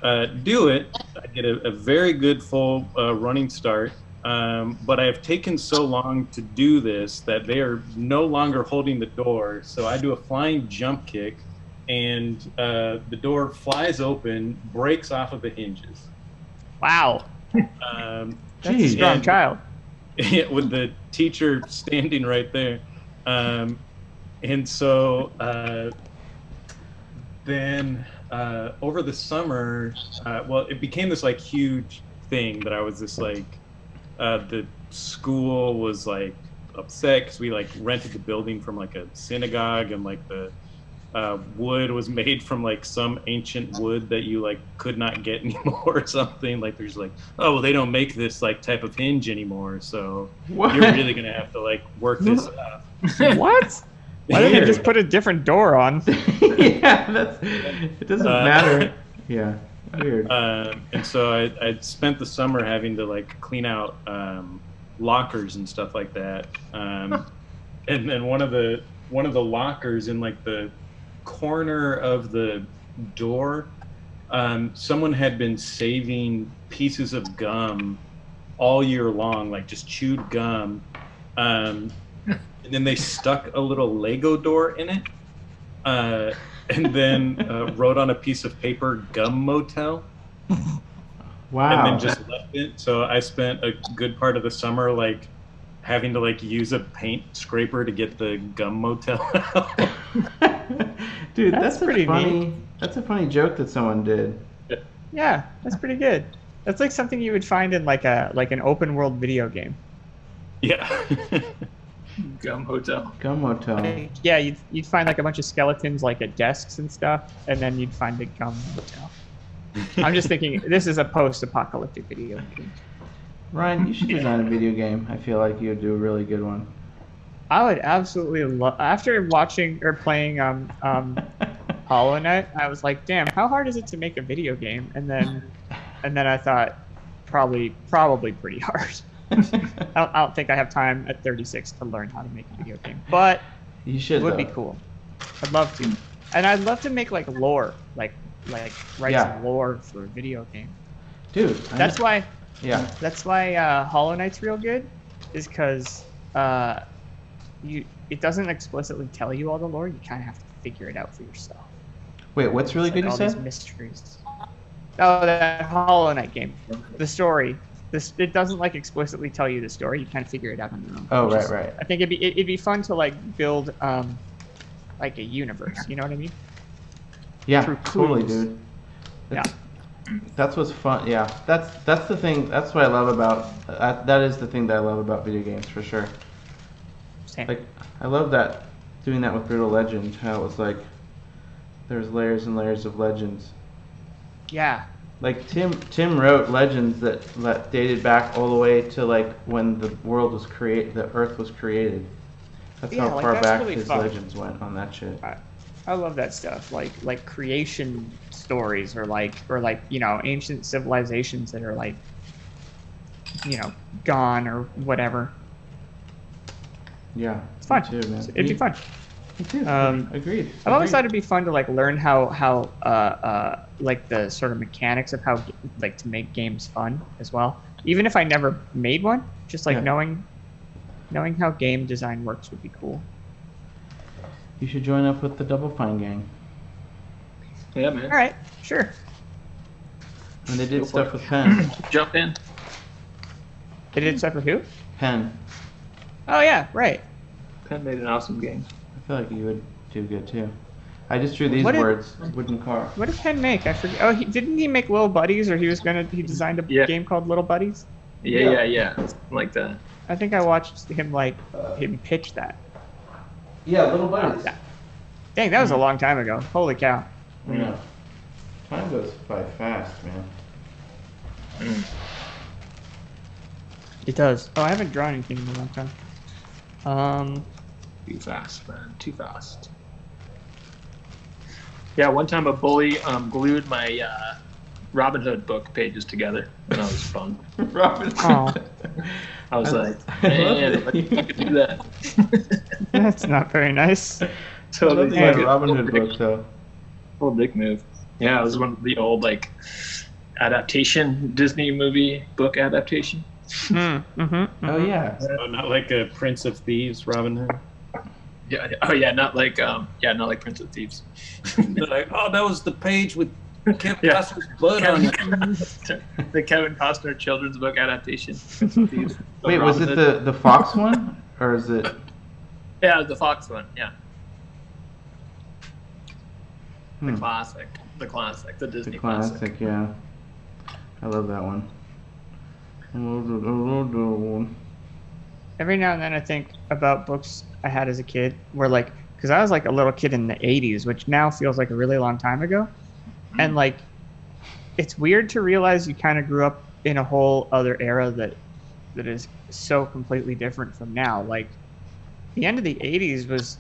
uh, do it. I get a, a very good full uh, running start. Um, but I have taken so long to do this that they are no longer holding the door. So I do a flying jump kick, and uh, the door flies open, breaks off of the hinges. Wow. Um, That's a strong And- child. with the teacher standing right there. Um, and so uh, then uh, over the summer, uh, well, it became this like huge thing that I was just like, uh, the school was like upset because we like rented the building from like a synagogue and like the uh, wood was made from like some ancient wood that you like could not get anymore or something. Like there's like, oh, well, they don't make this like type of hinge anymore, so What? you're really gonna have to like work this up. what? Why didn't they just put a different door on? yeah, that's. It doesn't Uh, matter. Yeah. Weird. Um, and so I, I spent the summer having to like clean out um, lockers and stuff like that. Um, and then one of the one of the lockers in like the corner of the door, um, someone had been saving pieces of gum all year long, like just chewed gum. Um, and then they stuck a little Lego door in it. Uh, and then uh, wrote on a piece of paper "Gum Motel," wow. and then just left it. So I spent a good part of the summer like having to like use a paint scraper to get the gum motel out. Dude, That's that's, pretty funny. That's a funny joke that someone did. Yeah, that's pretty good. That's like something you would find in like a like an open world video game. yeah. Gum Hotel. Gum Hotel. Like, yeah, you'd, you'd find like a bunch of skeletons like at desks and stuff, and then you'd find a gum hotel. I'm just thinking this is a post-apocalyptic video game. Ryan, you should design a video game. I feel like you would do a really good one. I would absolutely love after watching or playing um um Hollow Knight. I was like, damn, how hard is it to make a video game? And then and then I thought probably probably pretty hard. I don't, I don't think I have time at 36 to learn how to make a video game, but you should. it would be cool. I'd love to, and I'd love to make like lore, like like write Yeah. some lore for a video game. dude. I That's know- why Yeah. that's why uh, Hollow Knight's real good, is because uh, you it doesn't explicitly tell you all the lore. You kind of have to figure it out for yourself. Wait, what's really It's good? like You all said? these mysteries. Oh, that Hollow Knight game. The story. This it doesn't like explicitly tell you the story. You kind of figure it out on your own. Oh, right, is- right. I think it'd be it, it'd be fun to like build um like a universe. You know what I mean? Yeah, through totally, clues. dude. That's, That's what's fun. Yeah, that's that's the thing. That's what I love about. That, that is the thing that I love about video games for sure. Same. Like, I love that doing that with Brutal Legend. How it was like there's layers and layers of legends. yeah. Like Tim Tim wrote legends that that dated back all the way to like when the world was created, the Earth was created. That's Yeah, how like, far that's back really his fun. legends went on that shit. I, I love that stuff. Like like creation stories or like or like you know ancient civilizations that are like you know gone or whatever. Yeah, It's fun. Too, man. It'd be fun. Me. Um, Agreed. I've always thought it'd be fun to like learn how how uh, uh, like the sort of mechanics of how like to make games fun as well. Even if I never made one, just like Yeah. knowing knowing how game design works would be cool. You should join up with the Double Fine gang. Yeah, man. All right, sure. And they did Go for stuff it. with Pen. Jump in. They did stuff with who? Pen. Oh yeah, right. Penn made an awesome game. I feel like you would do good too. I just drew these What did- words. Wooden car. What did Penn make? I forget. Oh, he, didn't he make Little Buddies, or he was gonna he designed a Yeah. game called Little Buddies? Yeah, Yeah. yeah, yeah. Something like that. I think I watched him like him pitch that. Yeah, little buddies. Yeah. Dang, that was a long time ago. Holy cow. Yeah. Time goes by fast, man. Mm. It does. Oh, I haven't drawn anything in a long time. Um, Too fast, man. Too fast. Yeah, one time a bully um, glued my uh, Robin Hood book pages together. and That was fun. Robin. Oh. I was I- like, man, it. if I could do that. that's not very nice. I totally. love Yeah, Robin Hood dick- book though. Old dick move. Yeah, it was one of the old like adaptation Disney movie book adaptation. Mm, mm-hmm, Oh yeah. Oh, not like a Prince of Thieves, Robin Hood. Yeah. yeah. Oh yeah, not like um yeah, not like Prince of Thieves. They're like, oh, that was the page with Kevin Yeah. Costner's blood on it. the Kevin Costner children's book adaptation. Prince of Thieves. Wait, was it the the Fox one or is it? Yeah, it the Fox one. Yeah, the Hmm, classic, the classic, the the Disney classic. classic, yeah. I love that one. I love that- I love that one. Every now and then I think about books I had as a kid where like, because I was like a little kid in the 80s, which now feels like a really long time ago. And like, it's weird to realize you kind of grew up in a whole other era that that is so completely different from now. Like, the end of the 80s was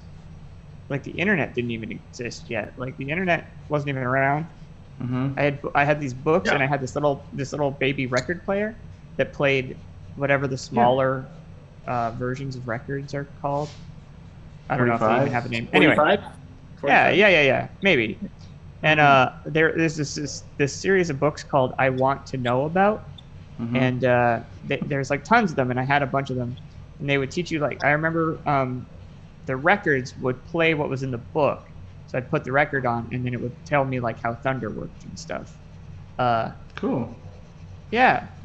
like the internet didn't even exist yet. Like the internet wasn't even around. Mhm. I had I had these books Yeah. and I had this little this little baby record player that played whatever the smaller uh, versions of records are called. I don't know if they even have a name. Anyway, 45? yeah, 45? yeah, yeah, yeah, maybe. And uh, there there's this, this this series of books called I Want to Know About, Mhm. and uh, th- there's like tons of them, and I had a bunch of them, and they would teach you like I remember um, the records would play what was in the book, so I'd put the record on, and then it would tell me like how thunder worked and stuff. Uh, Cool. yeah,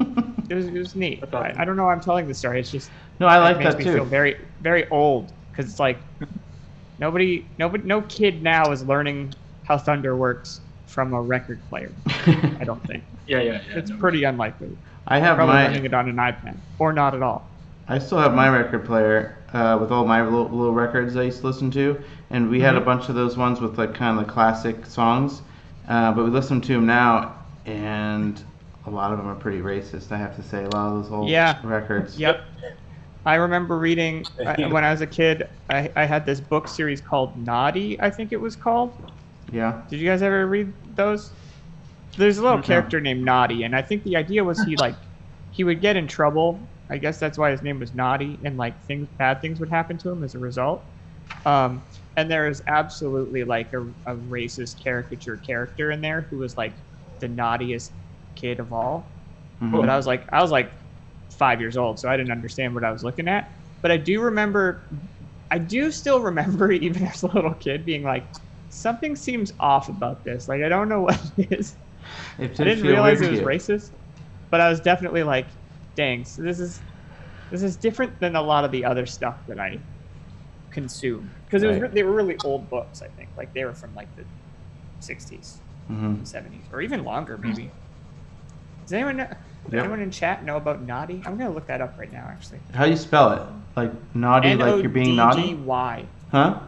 it was it was neat. I, I don't know why I'm telling this story. It's just No, I it like makes that me feel too. very very old because it's like nobody nobody no kid now is learning how thunder works from a record player. I don't think Yeah, yeah, yeah. it's no. pretty unlikely. I have Probably my. learning it on an iPad or not at all. I still have my record player uh, with all my little, little records I used to listen to, and we had a Mhm. bunch of those ones with like kind of the classic songs. Uh, but we listen to them now, and a lot of them are pretty racist. I have to say, a lot of those old Yeah. records. Yep. I remember reading I, when I was a kid. I, I had this book series called Noddy, I think it was called. Yeah. Did you guys ever read those? There's a little No. character named Noddy, and I think the idea was he like he would get in trouble. I guess that's why his name was Noddy, and like things, bad things would happen to him as a result. Um, and there is absolutely like a, a racist caricature character in there who was like the naughtiest kid of all. Mhm. But I was like, I was like five years old, so I didn't understand what I was looking at. But I do remember, I do still remember, even as a little kid, being like, something seems off about this. Like I don't know what it is. It I did didn't realize it was racist, but I was definitely like, dang, so this is this is different than a lot of the other stuff that I consume because it was they were really old books. I think like they were from like the '60s, Mhm. '70s, or even longer maybe. Does anyone know, Yep. anyone in chat know about Noddy? I'm gonna look that up right now actually. How do you spell it? Like naughty, N like you're being D D naughty? Y. Huh?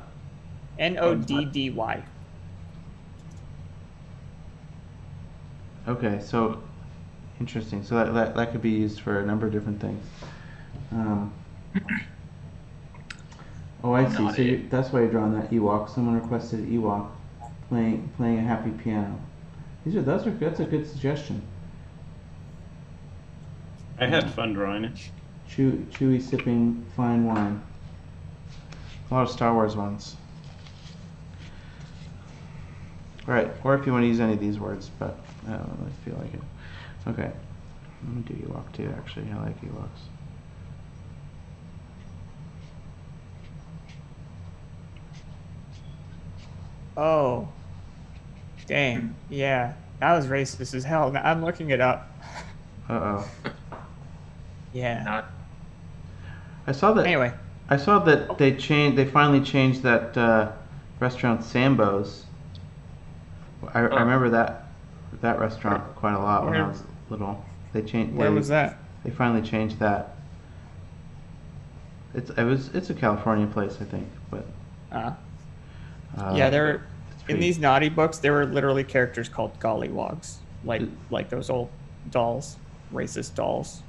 N O D D Y. Okay, so interesting. So that, that that could be used for a number of different things. Um, oh, I see. So you, that's why you're drawing that Ewok. Someone requested Ewok playing playing a happy piano. These are those are that's a good suggestion. I had fun drawing it. Chew, Chewie sipping fine wine. A lot of Star Wars ones. Alright, or if you want to use any of these words, but I don't really feel like it. Okay, let me do Ewok too. Actually, I like Ewoks. Oh, dang, yeah, that was racist as hell. Now I'm looking it up. Uh oh. Yeah. Not I saw that. Anyway, I saw that they changed. They finally changed that uh, restaurant Sambo's. I, I Oh. remember that that restaurant quite a lot when I was little. They changed. where they, was that? They finally changed that. It's it was it's a California place I think, but Uh, uh, yeah, there were in these Noddy books. There were literally characters called gollywogs, like like those old dolls, racist dolls,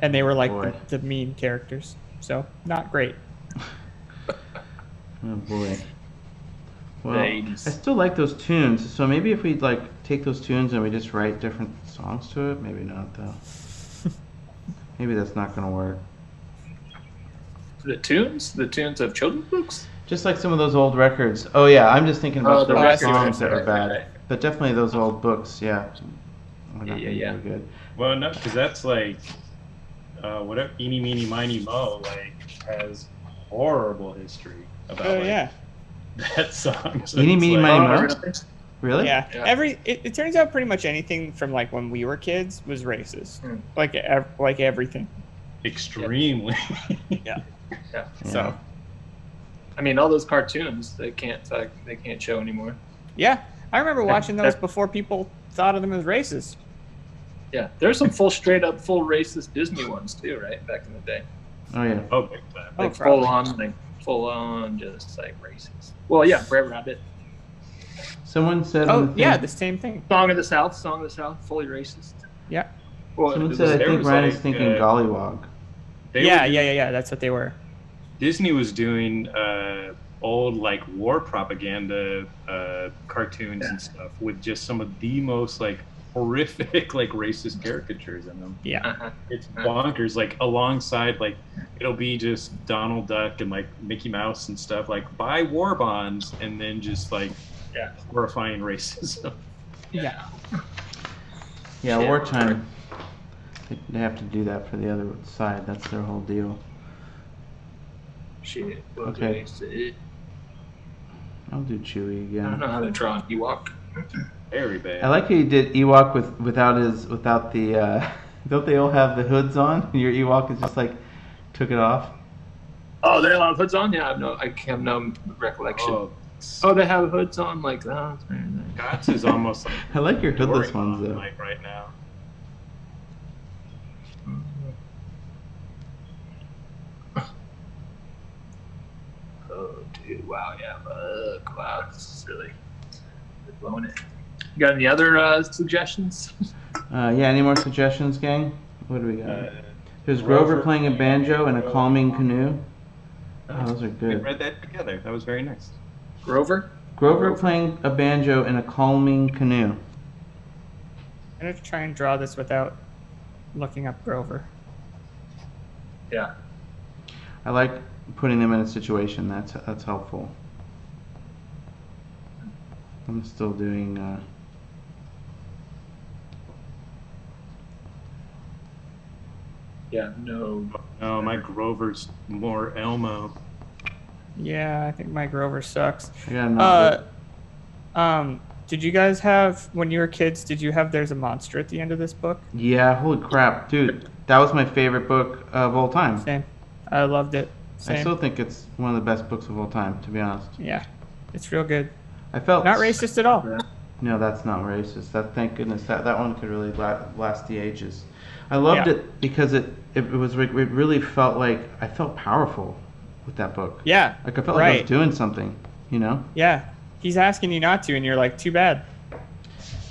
and they were like the, the mean characters. So not great. Oh boy. Well, The I still like those tunes. So maybe if we like take those tunes and we just write different songs to it, maybe not though. maybe that's not gonna work. the tunes, the tunes of children's books. Just like some of those old records. Oh yeah, I'm just thinking about Oh, the the records, songs that right, are bad. right, right. But definitely those old books, yeah. Oh, Would not Yeah, yeah, Good. Well, no, because that's like, uh, whatever, Eeny, Meeny, Miny, Mo, like, has horrible history about Oh like, yeah, that song. So Eeny, it's Meeny, like- Miny, Oh, Mo? really? Really? yeah. Yeah. Every it, it turns out pretty much anything from like when we were kids was racist. Hmm. Like ev- like everything. Extremely. Yeah. Yeah. So I mean, all those cartoons they can't uh, they can't show anymore. yeah, I remember watching those before people thought of them as racist. Yeah, there's some full straight up full racist Disney ones too, right? Back in the day, Oh yeah. oh, big time. Oh, like probably. full on, like full on, just like racist. Well, yeah, Br'er Rabbit, Someone said. Oh the yeah, thing- the same thing. Song of the South, Song of the South, fully racist. Yeah. Well, Someone said I was- there think was, Ryan is thinking uh, Gollywog. Yeah, were- yeah, yeah, yeah. That's what they were. Disney was doing uh, old like war propaganda uh, cartoons and stuff with just some of the most like horrific like racist caricatures in them. Yeah. Uh-huh. It's bonkers. Like alongside like it'll be just Donald Duck and like Mickey Mouse and stuff like buy war bonds and then just like Yeah. horrifying racism. Yeah. Yeah, Shit. wartime. They- They have to do that for the other side. That's their whole deal. Shit. Okay. racist. I'll do Chewie again. I don't know how to draw an Ewok. Very bad. I like how you did Ewok with without his without the. Uh, don't they all have the hoods on? Your Ewok is just like took it off. Oh, they all have hoods on. Yeah, I have no, I have no recollection. Oh, Oh, they have hoods on like that. Scott's is almost like I like your hoodless Dory ones though. like right now. Oh, dude! Wow, yeah. Fuck! Wow, this is really they're blowing it. You got any other uh, suggestions? Uh, yeah. Any more suggestions, gang? What do we got? Uh, There's Grover Grover playing a banjo and a calming canoe. Uh, Oh, those are good. we read that together. That was very nice. Grover. Grover playing a banjo and a calming canoe. I'm gonna try and draw this without looking up Grover. Yeah. I like putting them in a situation that's that's helpful. I'm still doing. Uh, Yeah. No. No, my Grover's more Elmo. Yeah, I think my Grover sucks. I got another. Uh, um, did you guys have when you were kids? Did you have "There's a Monster" at the end of this book? yeah, holy crap, dude! That was my favorite book of all time. Same. I loved it. Same. I still think it's one of the best books of all time, to be honest. yeah, it's real good. I felt Not racist at all. No, that's not racist. That thank goodness that that one could really la- last the ages. I loved Yeah. it because it, it it was like- it really felt like I felt powerful with that book. Yeah. Like I felt like I was doing something, you know. Yeah. He's asking you not to, and you're like, too bad.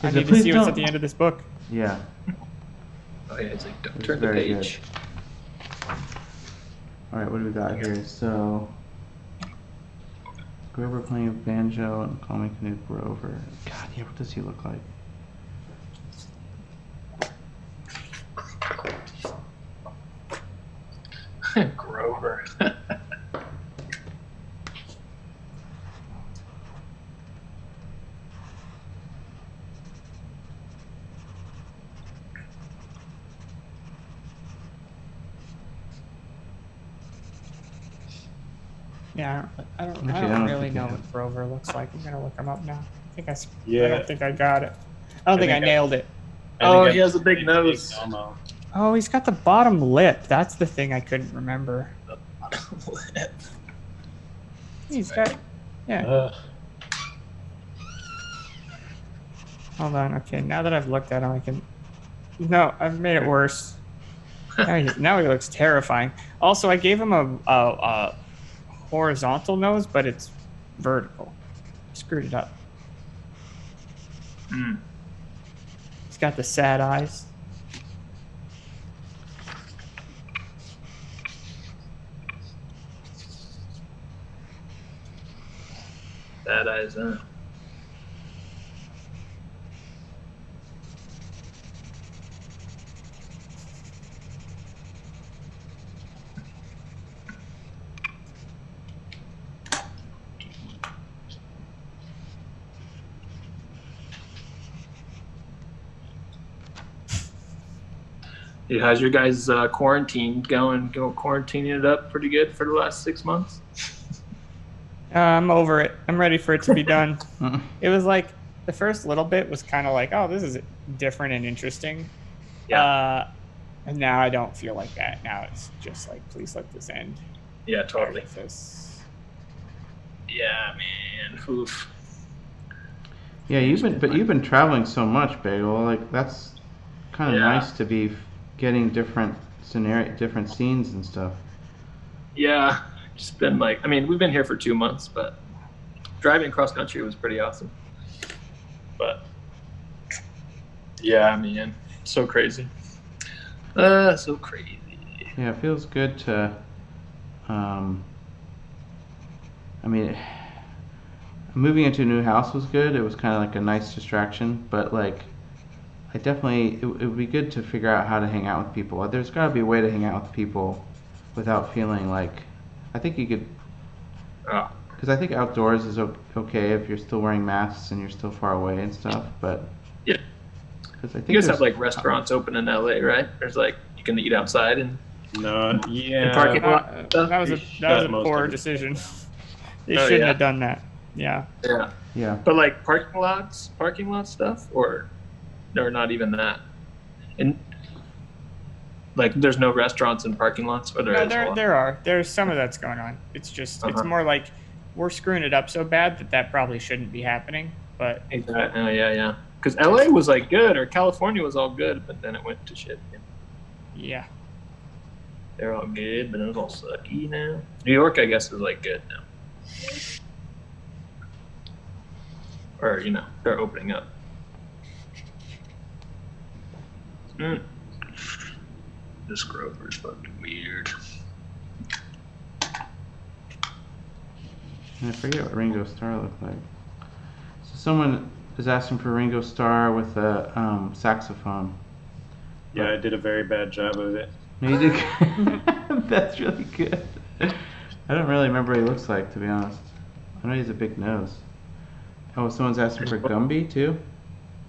I He's need to see what's don't." at the end of this book. Yeah. Oh yeah. It's like don't It's turn the very good. page. All right, what do we got here? So Grover playing banjo and Call Me Canute Grover. God, yeah, what does he look like? Grover. Yeah, I don't, I don't, I I don't don't really think I know have. what Grover looks like. I'm gonna look him up now. I think I, s- I Yeah. don't think I got it. I don't I think I, think I- nailed it. I Oh, he I- has a big nose. Elmo. Oh, he's got the bottom lip. That's the thing I couldn't remember. He's got, yeah. Ugh. Hold on. Okay, now that I've looked at him, I can. No, I've made it worse. now, he, now he looks terrifying. Also, I gave him a, a, a horizontal nose, but it's vertical. Screwed it up. Hmm. He's got the sad eyes. Bad eyes, huh? Yeah, how's your guys' uh, quarantine going? Go quarantining it up pretty good for the last six months. Uh, I'm over it. I'm ready for it to be done. It was like the first little bit was kind of like, oh, this is different and interesting. Yeah. Uh, and now I don't feel like that. Now it's just like, please let this end. Yeah, totally. This- Yeah, man. Oof. Yeah, you've been but you've been traveling so much, Bagel. Like that's kind of Yeah. nice to be getting different scenario, different scenes and stuff. Yeah, just been like, I mean, we've been here for two months, but driving cross country was pretty awesome. But yeah, man, so crazy. Uh, so crazy. Yeah, it feels good to. Um, I mean, moving into a new house was good. It was kind of like a nice distraction, but like, I definitely it, it would be good to figure out how to hang out with people. There's got to be a way to hang out with people without feeling like. I think you could, Oh, because I think outdoors is okay if you're still wearing masks and you're still far away and stuff. But Yeah. because I think you guys have like restaurants open in LA, right? There's like you can eat outside and No, yeah. parking lot. Uh, stuff. that was a that was a poor decision. They Oh, shouldn't yeah. have done that. Yeah. yeah, yeah. but like parking lots, parking lot stuff, or or not even that. And like, there's no restaurants and parking lots, or there No, there there are. There's some of that's going on. It's just it's Uh-huh. more like we're screwing it up so bad that that probably shouldn't be happening. But Exactly. Oh, yeah, yeah. Because LA was like good, or California was all good, but then it went to shit. yeah. They're all good, but it was all sucky now. New York, I guess, is like good now. Or, you know, they're opening up. Mm. This Grover's fucking weird. I forget what Ringo Starr looked like. So someone is asking for Ringo Starr with a um, saxophone. Yeah, I did a very bad job of it. No, you did. That's really good. I don't really remember what he looks like, to be honest. I know he has a big nose. Oh, someone's asking for Gumby too.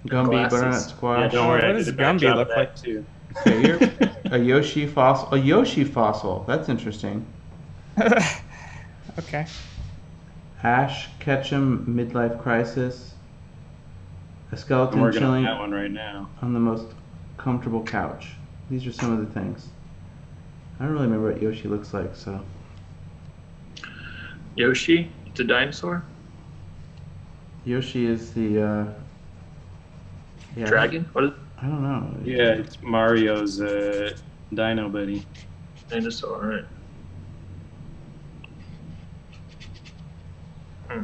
Gumby Glasses. butternut Yeah, don't worry. What does did Gumby look like? too. Okay, you're- a Yoshi fossil. A Yoshi fossil. That's interesting. okay. Ash Ketchum midlife crisis. A I'm skeleton working on chilling that one right now. on the most comfortable couch. These are some of the things. I don't really remember what Yoshi looks like, so. Yoshi, it's a dinosaur. Yoshi is the uh, yeah, Dragon. What is I don't know. Yeah, it's Mario's uh, Dino Buddy. dinosaur? Right. Hmm.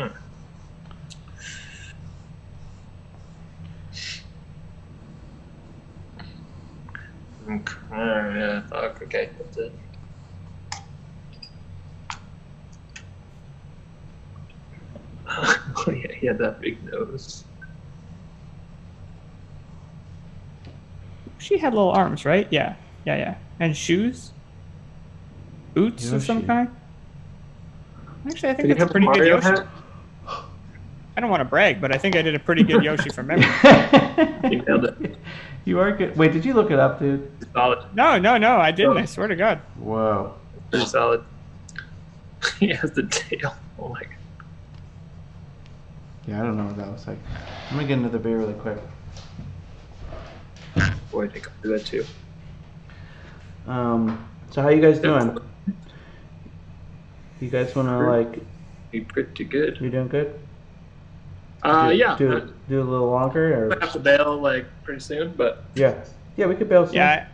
Hmm. Okay. Alright, yeah. Fuck. Okay. That's it. oh yeah, had that big nose. She had little arms, right? Yeah. Yeah, yeah. And shoes? Boots of some kind? Actually, I think Did he it's a have the pretty good Yoshi. hat? I don't want to brag, but I think I did a pretty good Yoshi from memory. He nailed it. you are good. Wait, did you look it up, dude? Solid. No, no, no, I didn't. Oh. I swear to God. Whoa. Pretty solid. he has the tail. Oh my god. Yeah, I don't know what that was like. I'm gonna get another beer really quick. Boy, I think I'll do that too. Um, so how you guys doing? You guys wanna like? Be pretty good. You doing good? Uh, do, yeah. Do do a little longer I or? have to bail like pretty soon, but Yeah. Yeah, we could bail soon. Yeah,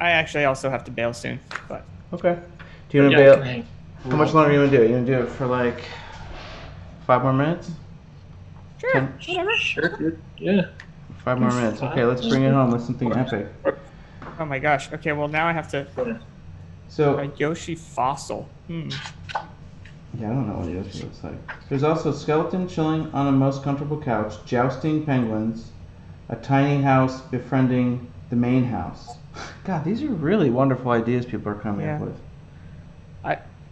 I, I actually also have to bail soon, but Okay. Do you wanna yeah, bail? How much longer you wanna do it? You wanna do it for like five more minutes? Sure, Ten- whatever. Sure. Yeah. Five more minutes. Okay, let's bring it home with something epic. Oh my gosh. Okay, well now I have to. So A Yoshi fossil. Hmm. Yeah, I don't know what Yoshi looks like. There's also a skeleton chilling on a most comfortable couch, jousting penguins, a tiny house befriending the main house. God, these are really wonderful ideas people are coming up Yeah. with.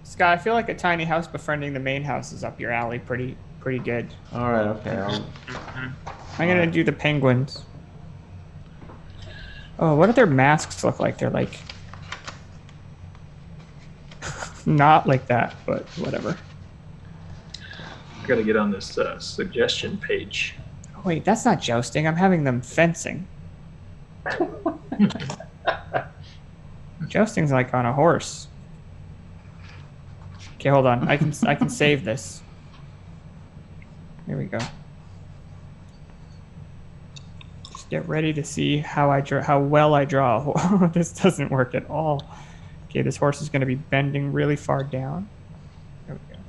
Scott, I feel like a tiny house befriending the main house is up your alley. Pretty, pretty good. All right, okay. I'll, I'm gonna do the penguins. Oh, what do their masks look like? They're like not like that, but whatever. I gotta get on this uh, suggestion page. Oh, wait, that's not jousting. I'm having them fencing. Jousting's like on a horse. Okay, hold on. I can I can save this. Here we go. Just get ready to see how I draw how well I draw. this doesn't work at all. Okay, this horse is going to be bending really far down. There we go.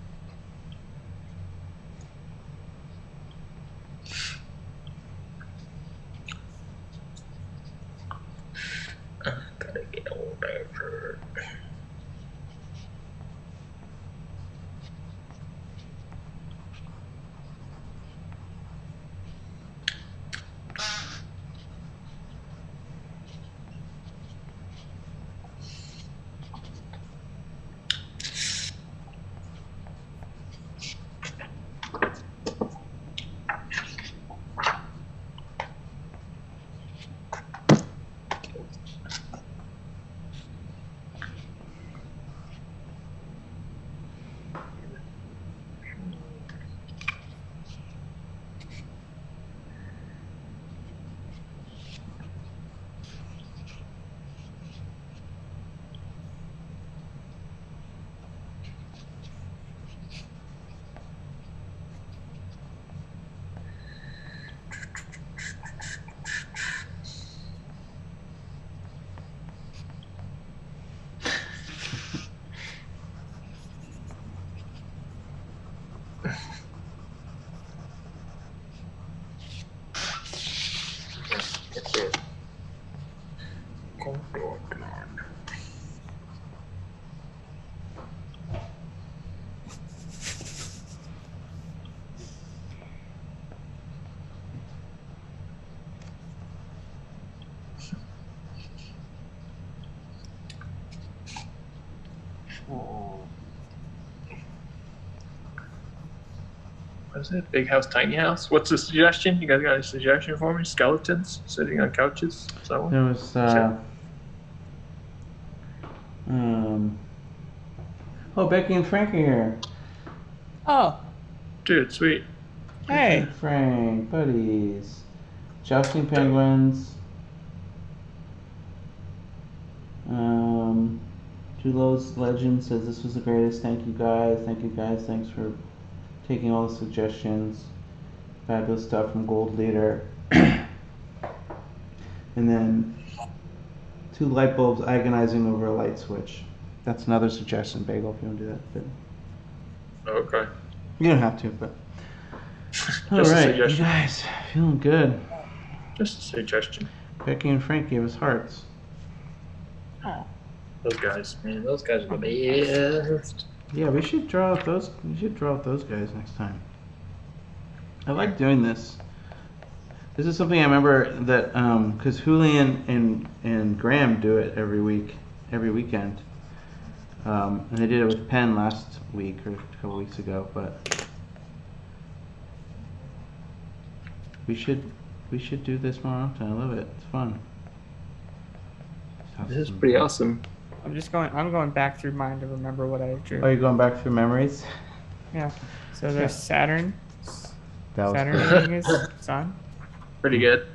Gotta get over. What is it? Big house, tiny house. What's the suggestion? You guys got a suggestion for me? Skeletons sitting on couches. Is that one? There was uh, um. Oh, Becky and Frank are here. Oh, Dude, sweet. hey. Frank, buddies. Jousting Penguins. Um, Julo's Legend says this was the greatest. Thank you guys. Thank you guys. Thanks for taking all the suggestions. Fabulous stuff from Gold Leader. and then two light bulbs agonizing over a light switch. That's another suggestion, Bagel, if you want to do that. But Okay. you don't have to, but. All Just a right, you guys, feeling good. Just a suggestion. Becky and Frank gave us hearts. Oh. Those guys, man, those guys are the best. Yeah, we should draw out those. We should draw out those guys next time. I like doing this. This is something I remember that because Julian and and Graham do it every week, every weekend, um, and they did it with Penn last week or a couple weeks ago. But we should we should do this more often. I love it. It's fun. This is pretty awesome. I'm just going. I'm going back through mine to remember what I drew. Are you going back through memories? Yeah. So there's Saturn. That was Saturn good. eating his son. Pretty good.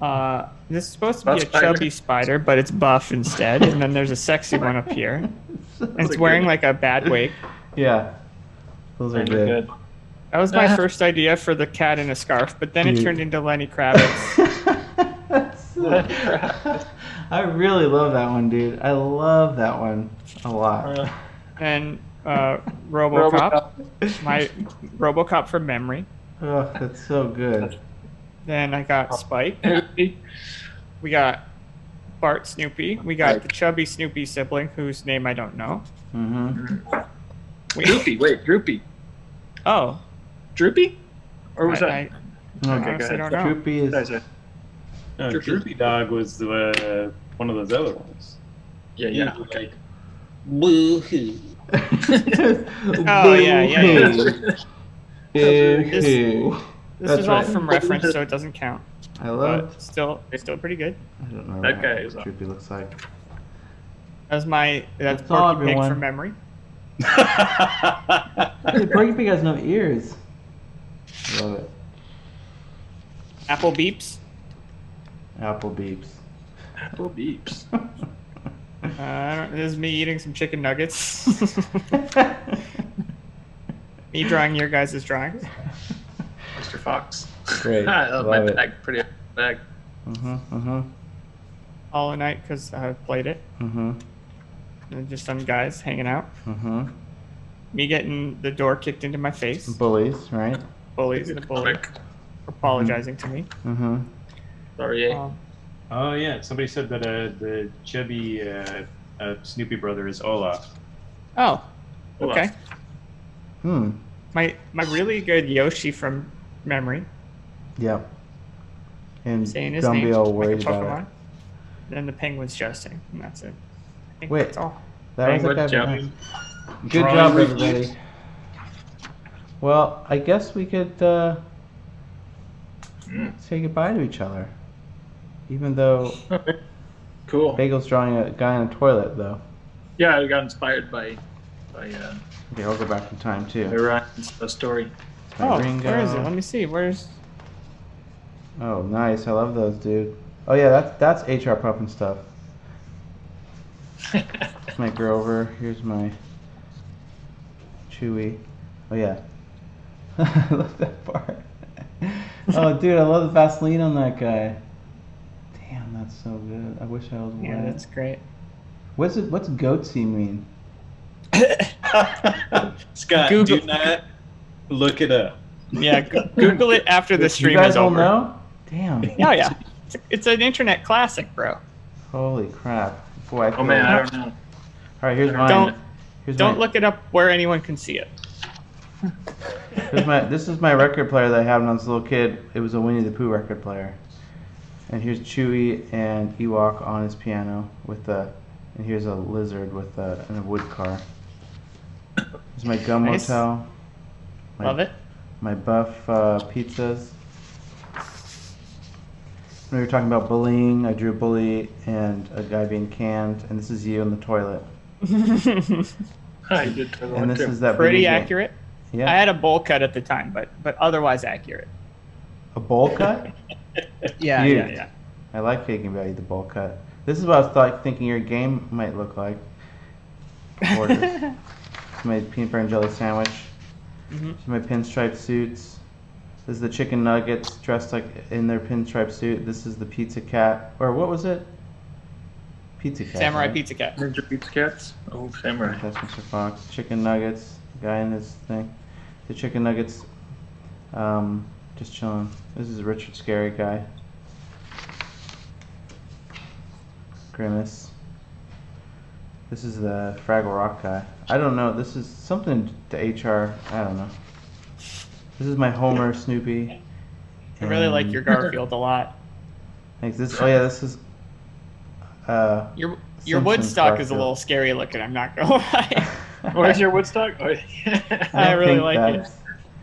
Uh, this is supposed to be a spider. chubby spider, but it's buff instead. And then there's a sexy one up here. And it's wearing good- like a bad wig. Yeah. Those are good. good. That was my Uh. first idea for the cat in a scarf, but then it turned into Lenny Kravitz. That's so- I really love that one, dude. I love that one a lot. Uh, and uh, RoboCop, RoboCop. my RoboCop from memory. Oh, that's so good. Then I got Spike. We got Bart Snoopy. We got Right. the chubby Snoopy sibling, whose name I don't know. Mm-hmm. We, Droopy. Wait, Droopy. oh, Droopy? Or was I, that? I Okay, honestly go ahead. don't know. Droopy is. Guys, No, Droopy. Droopy Dog was the uh, one of those other ones. yeah, He yeah. was like, boo-hoo. Oh, yeah, yeah, yeah. Boo-hoo. This That's is all right. from reference, so it doesn't count. I love. But still, it's still pretty good. I don't know That what guy is- Droopy looks like. That's my that's, That's all, Porky Pig everyone. from memory. Dude, Porky Pig has no ears. Love it. Apple beeps. Apple beeps. Apple beeps. Uh, I don't, this is me eating some chicken nuggets. me drawing your guys' drawings. Mr. Fox. Great. I love, my it. bag. Pretty bag. Mm-hmm. Mm-hmm. Hollow Knight because I played it. Mm-hmm. And just some guys hanging out. Mm-hmm. Me getting the door kicked into my face. Bullies, right? Bullies the bully Comic. apologizing to me. Mm-hmm. Sorry, eh? Um, oh yeah, somebody said that uh, the chubby uh, uh, Snoopy brother is Olaf. oh, okay. on. Hmm. My my really good Yoshi from memory Yep. And saying his don't name. be all worried Pokemon. about it. Then the penguins jesting, and that's it. I think Wait. that's all. That was Penguin like jumping. Good Drawing job, reviews. everybody. Well, I guess we could uh, Mm. say goodbye to each other. Even though cool. Bagel's drawing a guy in a toilet, though. Yeah, I got inspired by by uh, Okay, I'll go back in time by too. Ryan's uh, story. My Oh, Ringo. where is it? Let me see. Where's Oh, nice. I love those, dude. Oh yeah, that's that's HR Pufnstuf. Here's my Grover. Here's my Chewie. Oh yeah. I love that part. oh dude, I love the Vaseline on that guy. Damn, that's so good. I wish I was yeah? That's great. What's it? What's goatse mean? Scott, Google- do not look it up. Yeah, Google it after the you stream guys is all over. know? Damn. Oh yeah, it's, it's an internet classic, bro. Holy crap. Boy, I Oh feel- man, I don't know. All right, here's mine. Don't here's don't my, look it up where anyone can see it. Here's my, this is my record player that I had when I was a little kid. It was a Winnie the Pooh record player. And here's Chewie and Ewok on his piano with the, and here's a lizard with a, and a wood car. Here's my gum Nice. motel. My, Love it. My buff uh, pizzas. When we were talking about bullying, I drew a bully and a guy being canned, and this is you in the toilet. I did try And this too. is that Pretty video game- accurate. Yeah, I had a bowl cut at the time, but but otherwise accurate. a bowl cut. Yeah, You. yeah, yeah. I like thinking about you, the bowl cut. This is what I was like thinking your game might look like. Gorgeous. It's my peanut butter and jelly sandwich. Mhm. My pinstripe suits. This is the chicken nuggets dressed like in their pinstripe suit. This is the pizza cat, or what was it? Pizza cat. Samurai right? Pizza Cat. Ninja Pizza Cats. Oh, samurai. That's Mr. Fox. Chicken nuggets. The guy in his thing. The chicken nuggets. Um, just chilling. This is Richard Scarry guy. Grimace. This is the Fraggle Rock guy. I don't know. This is something to HR. I don't know. This is my Homer Snoopy. I really like your Garfield a lot. Thanks. This. Oh yeah. This is. Uh. Your your Simpsons Woodstock is a little scary looking. I'm not gonna lie. Where's your Woodstock? Yeah. I really like it.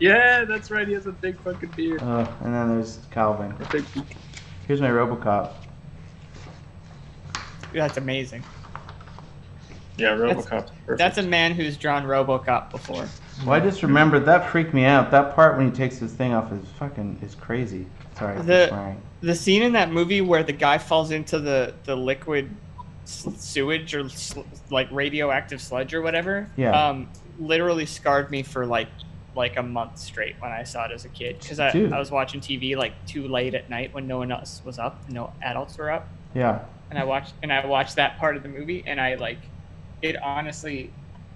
That's- yeah, that's right. He has a big fucking beard. Oh, and then there's Calvin. A big beak. Here's my RoboCop. That's amazing. Yeah, RoboCop. Perfect. That's a man who's drawn RoboCop before. Well, I just remembered that freaked me out. That part when he takes his thing off is fucking is crazy. Sorry, The- The scene in that movie where the guy falls into the the liquid sewage or sl- like radioactive sludge or whatever. Yeah. Um, literally scarred me for like like a month straight when I saw it as a kid because I, I was watching TV like too late at night when no one else was up, no adults were up, Yeah. and I watched and I watched that part of the movie and I like it honestly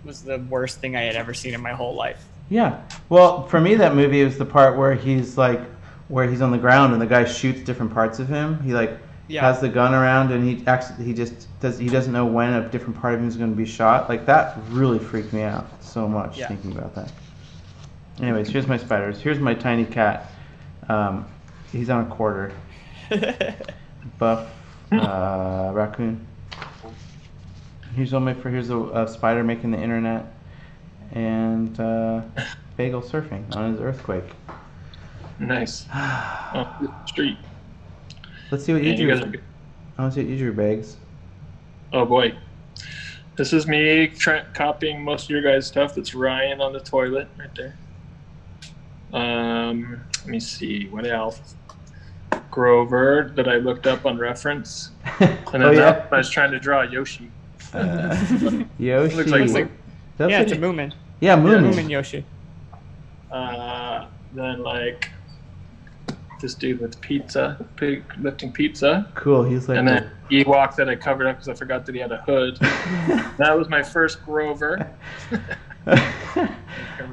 was the worst thing I had ever seen in my whole life. Yeah. Well, for me, that movie was the part where he's like, where he's on the ground and the guy shoots different parts of him. He like Yeah. has the gun around and he actually he just does he doesn't know when a different part of him is going to be shot. Like that really freaked me out so much Yeah. thinking about that. Anyways, here's my spiders. Here's my tiny cat. Um, he's on a quarter. Buff uh, raccoon. Here's all my for here's a, a spider making the internet, and uh, bagel surfing on his earthquake. nice. Oh, the street. Let's see what you And you drew. guys are. I want to see what you drew, Bags. Oh boy. This is me tra- copying most of your guys' stuff. That's Ryan on the toilet right there. Um, let me see. What else? Grover that I looked up on reference. And then oh yeah, that, I was trying to draw Yoshi. uh, Yoshi. Looks like- like- That's yeah, what it's a you- Moomin. yeah, Moon. Moomin Yoshi. Uh, then like this dude with pizza, pig lifting pizza, Cool. He's like. and then Ewok that I covered up because I forgot that he had a hood. That was my first Grover.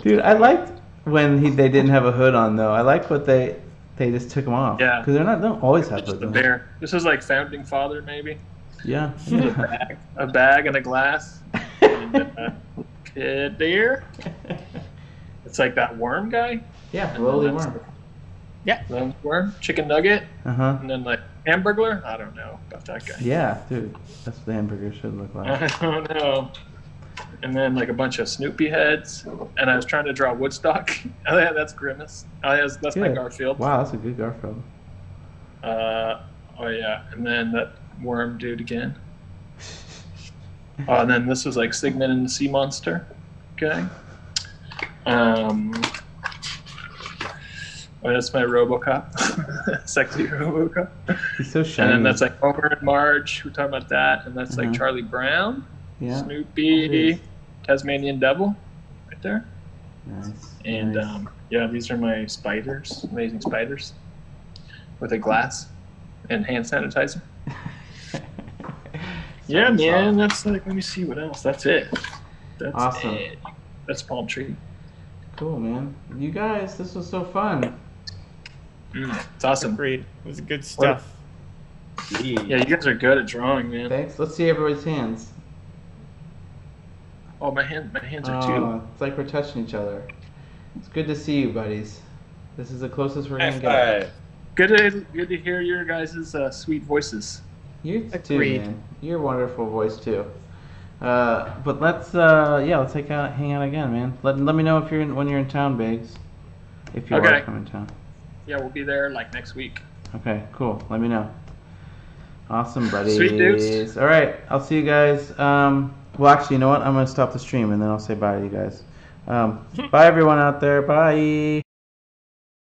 Dude, I liked when he they didn't have a hood on though. I like what they they just took them off. Yeah. Because they're not they don't always have Just bear. This is like founding father maybe. Yeah. With a bag, a bag and a glass. And, uh, kid deer. It's like that worm guy. yeah. And Lowly then that's- worm. Worm, chicken nugget, Uh huh. and then like hamburglar. I don't know about that guy. Yeah, dude. That's what the hamburger should look like. I don't know. And then like a bunch of Snoopy heads, and I was trying to draw Woodstock. Oh yeah, that's Grimace. Oh, yeah, that's, that's my Garfield. Wow, that's a good Garfield. Uh, oh yeah, and then that worm dude again. Oh, and then this was like Sigmund and the Sea Monster. Okay. Um. Oh, that's my RoboCop, sexy RoboCop. He's so shiny. And then that's like Homer and Marge. We're talking about that, and that's like Mhm. Charlie Brown, yeah. Snoopy, is. Tasmanian Devil, right there. Nice. And nice. um, yeah, these are my spiders, amazing spiders, with a glass and hand sanitizer. Yeah, man, awesome. that's like. Let me see what else. That's it. That's Awesome. it. That's palm tree. Cool, man. You guys, this was so fun. Mm, it's awesome. Agreed. It was good stuff. Yeah, you guys are good at drawing, man. Thanks. Let's see everybody's hands. Oh, my hand, my hands are too. Oh, it's like we're touching each other. It's good to see you, buddies. This is the closest we're gonna get. five. Good to good to hear your guys' uh, sweet voices. You too, Agreed. man. Your wonderful voice too. Uh, but let's uh, yeah, let's take out, hang out again, man. Let, let me know if you're in, when you're in town, Biggs. If you are Okay. coming to town. Yeah, we'll be there like next week. Okay, cool. Let me know. Awesome, buddies. Sweet dudes. All right, I'll see you guys. Um, well, actually, you know what? I'm gonna stop the stream and then I'll say bye to you guys. Um, bye, everyone out there. Bye.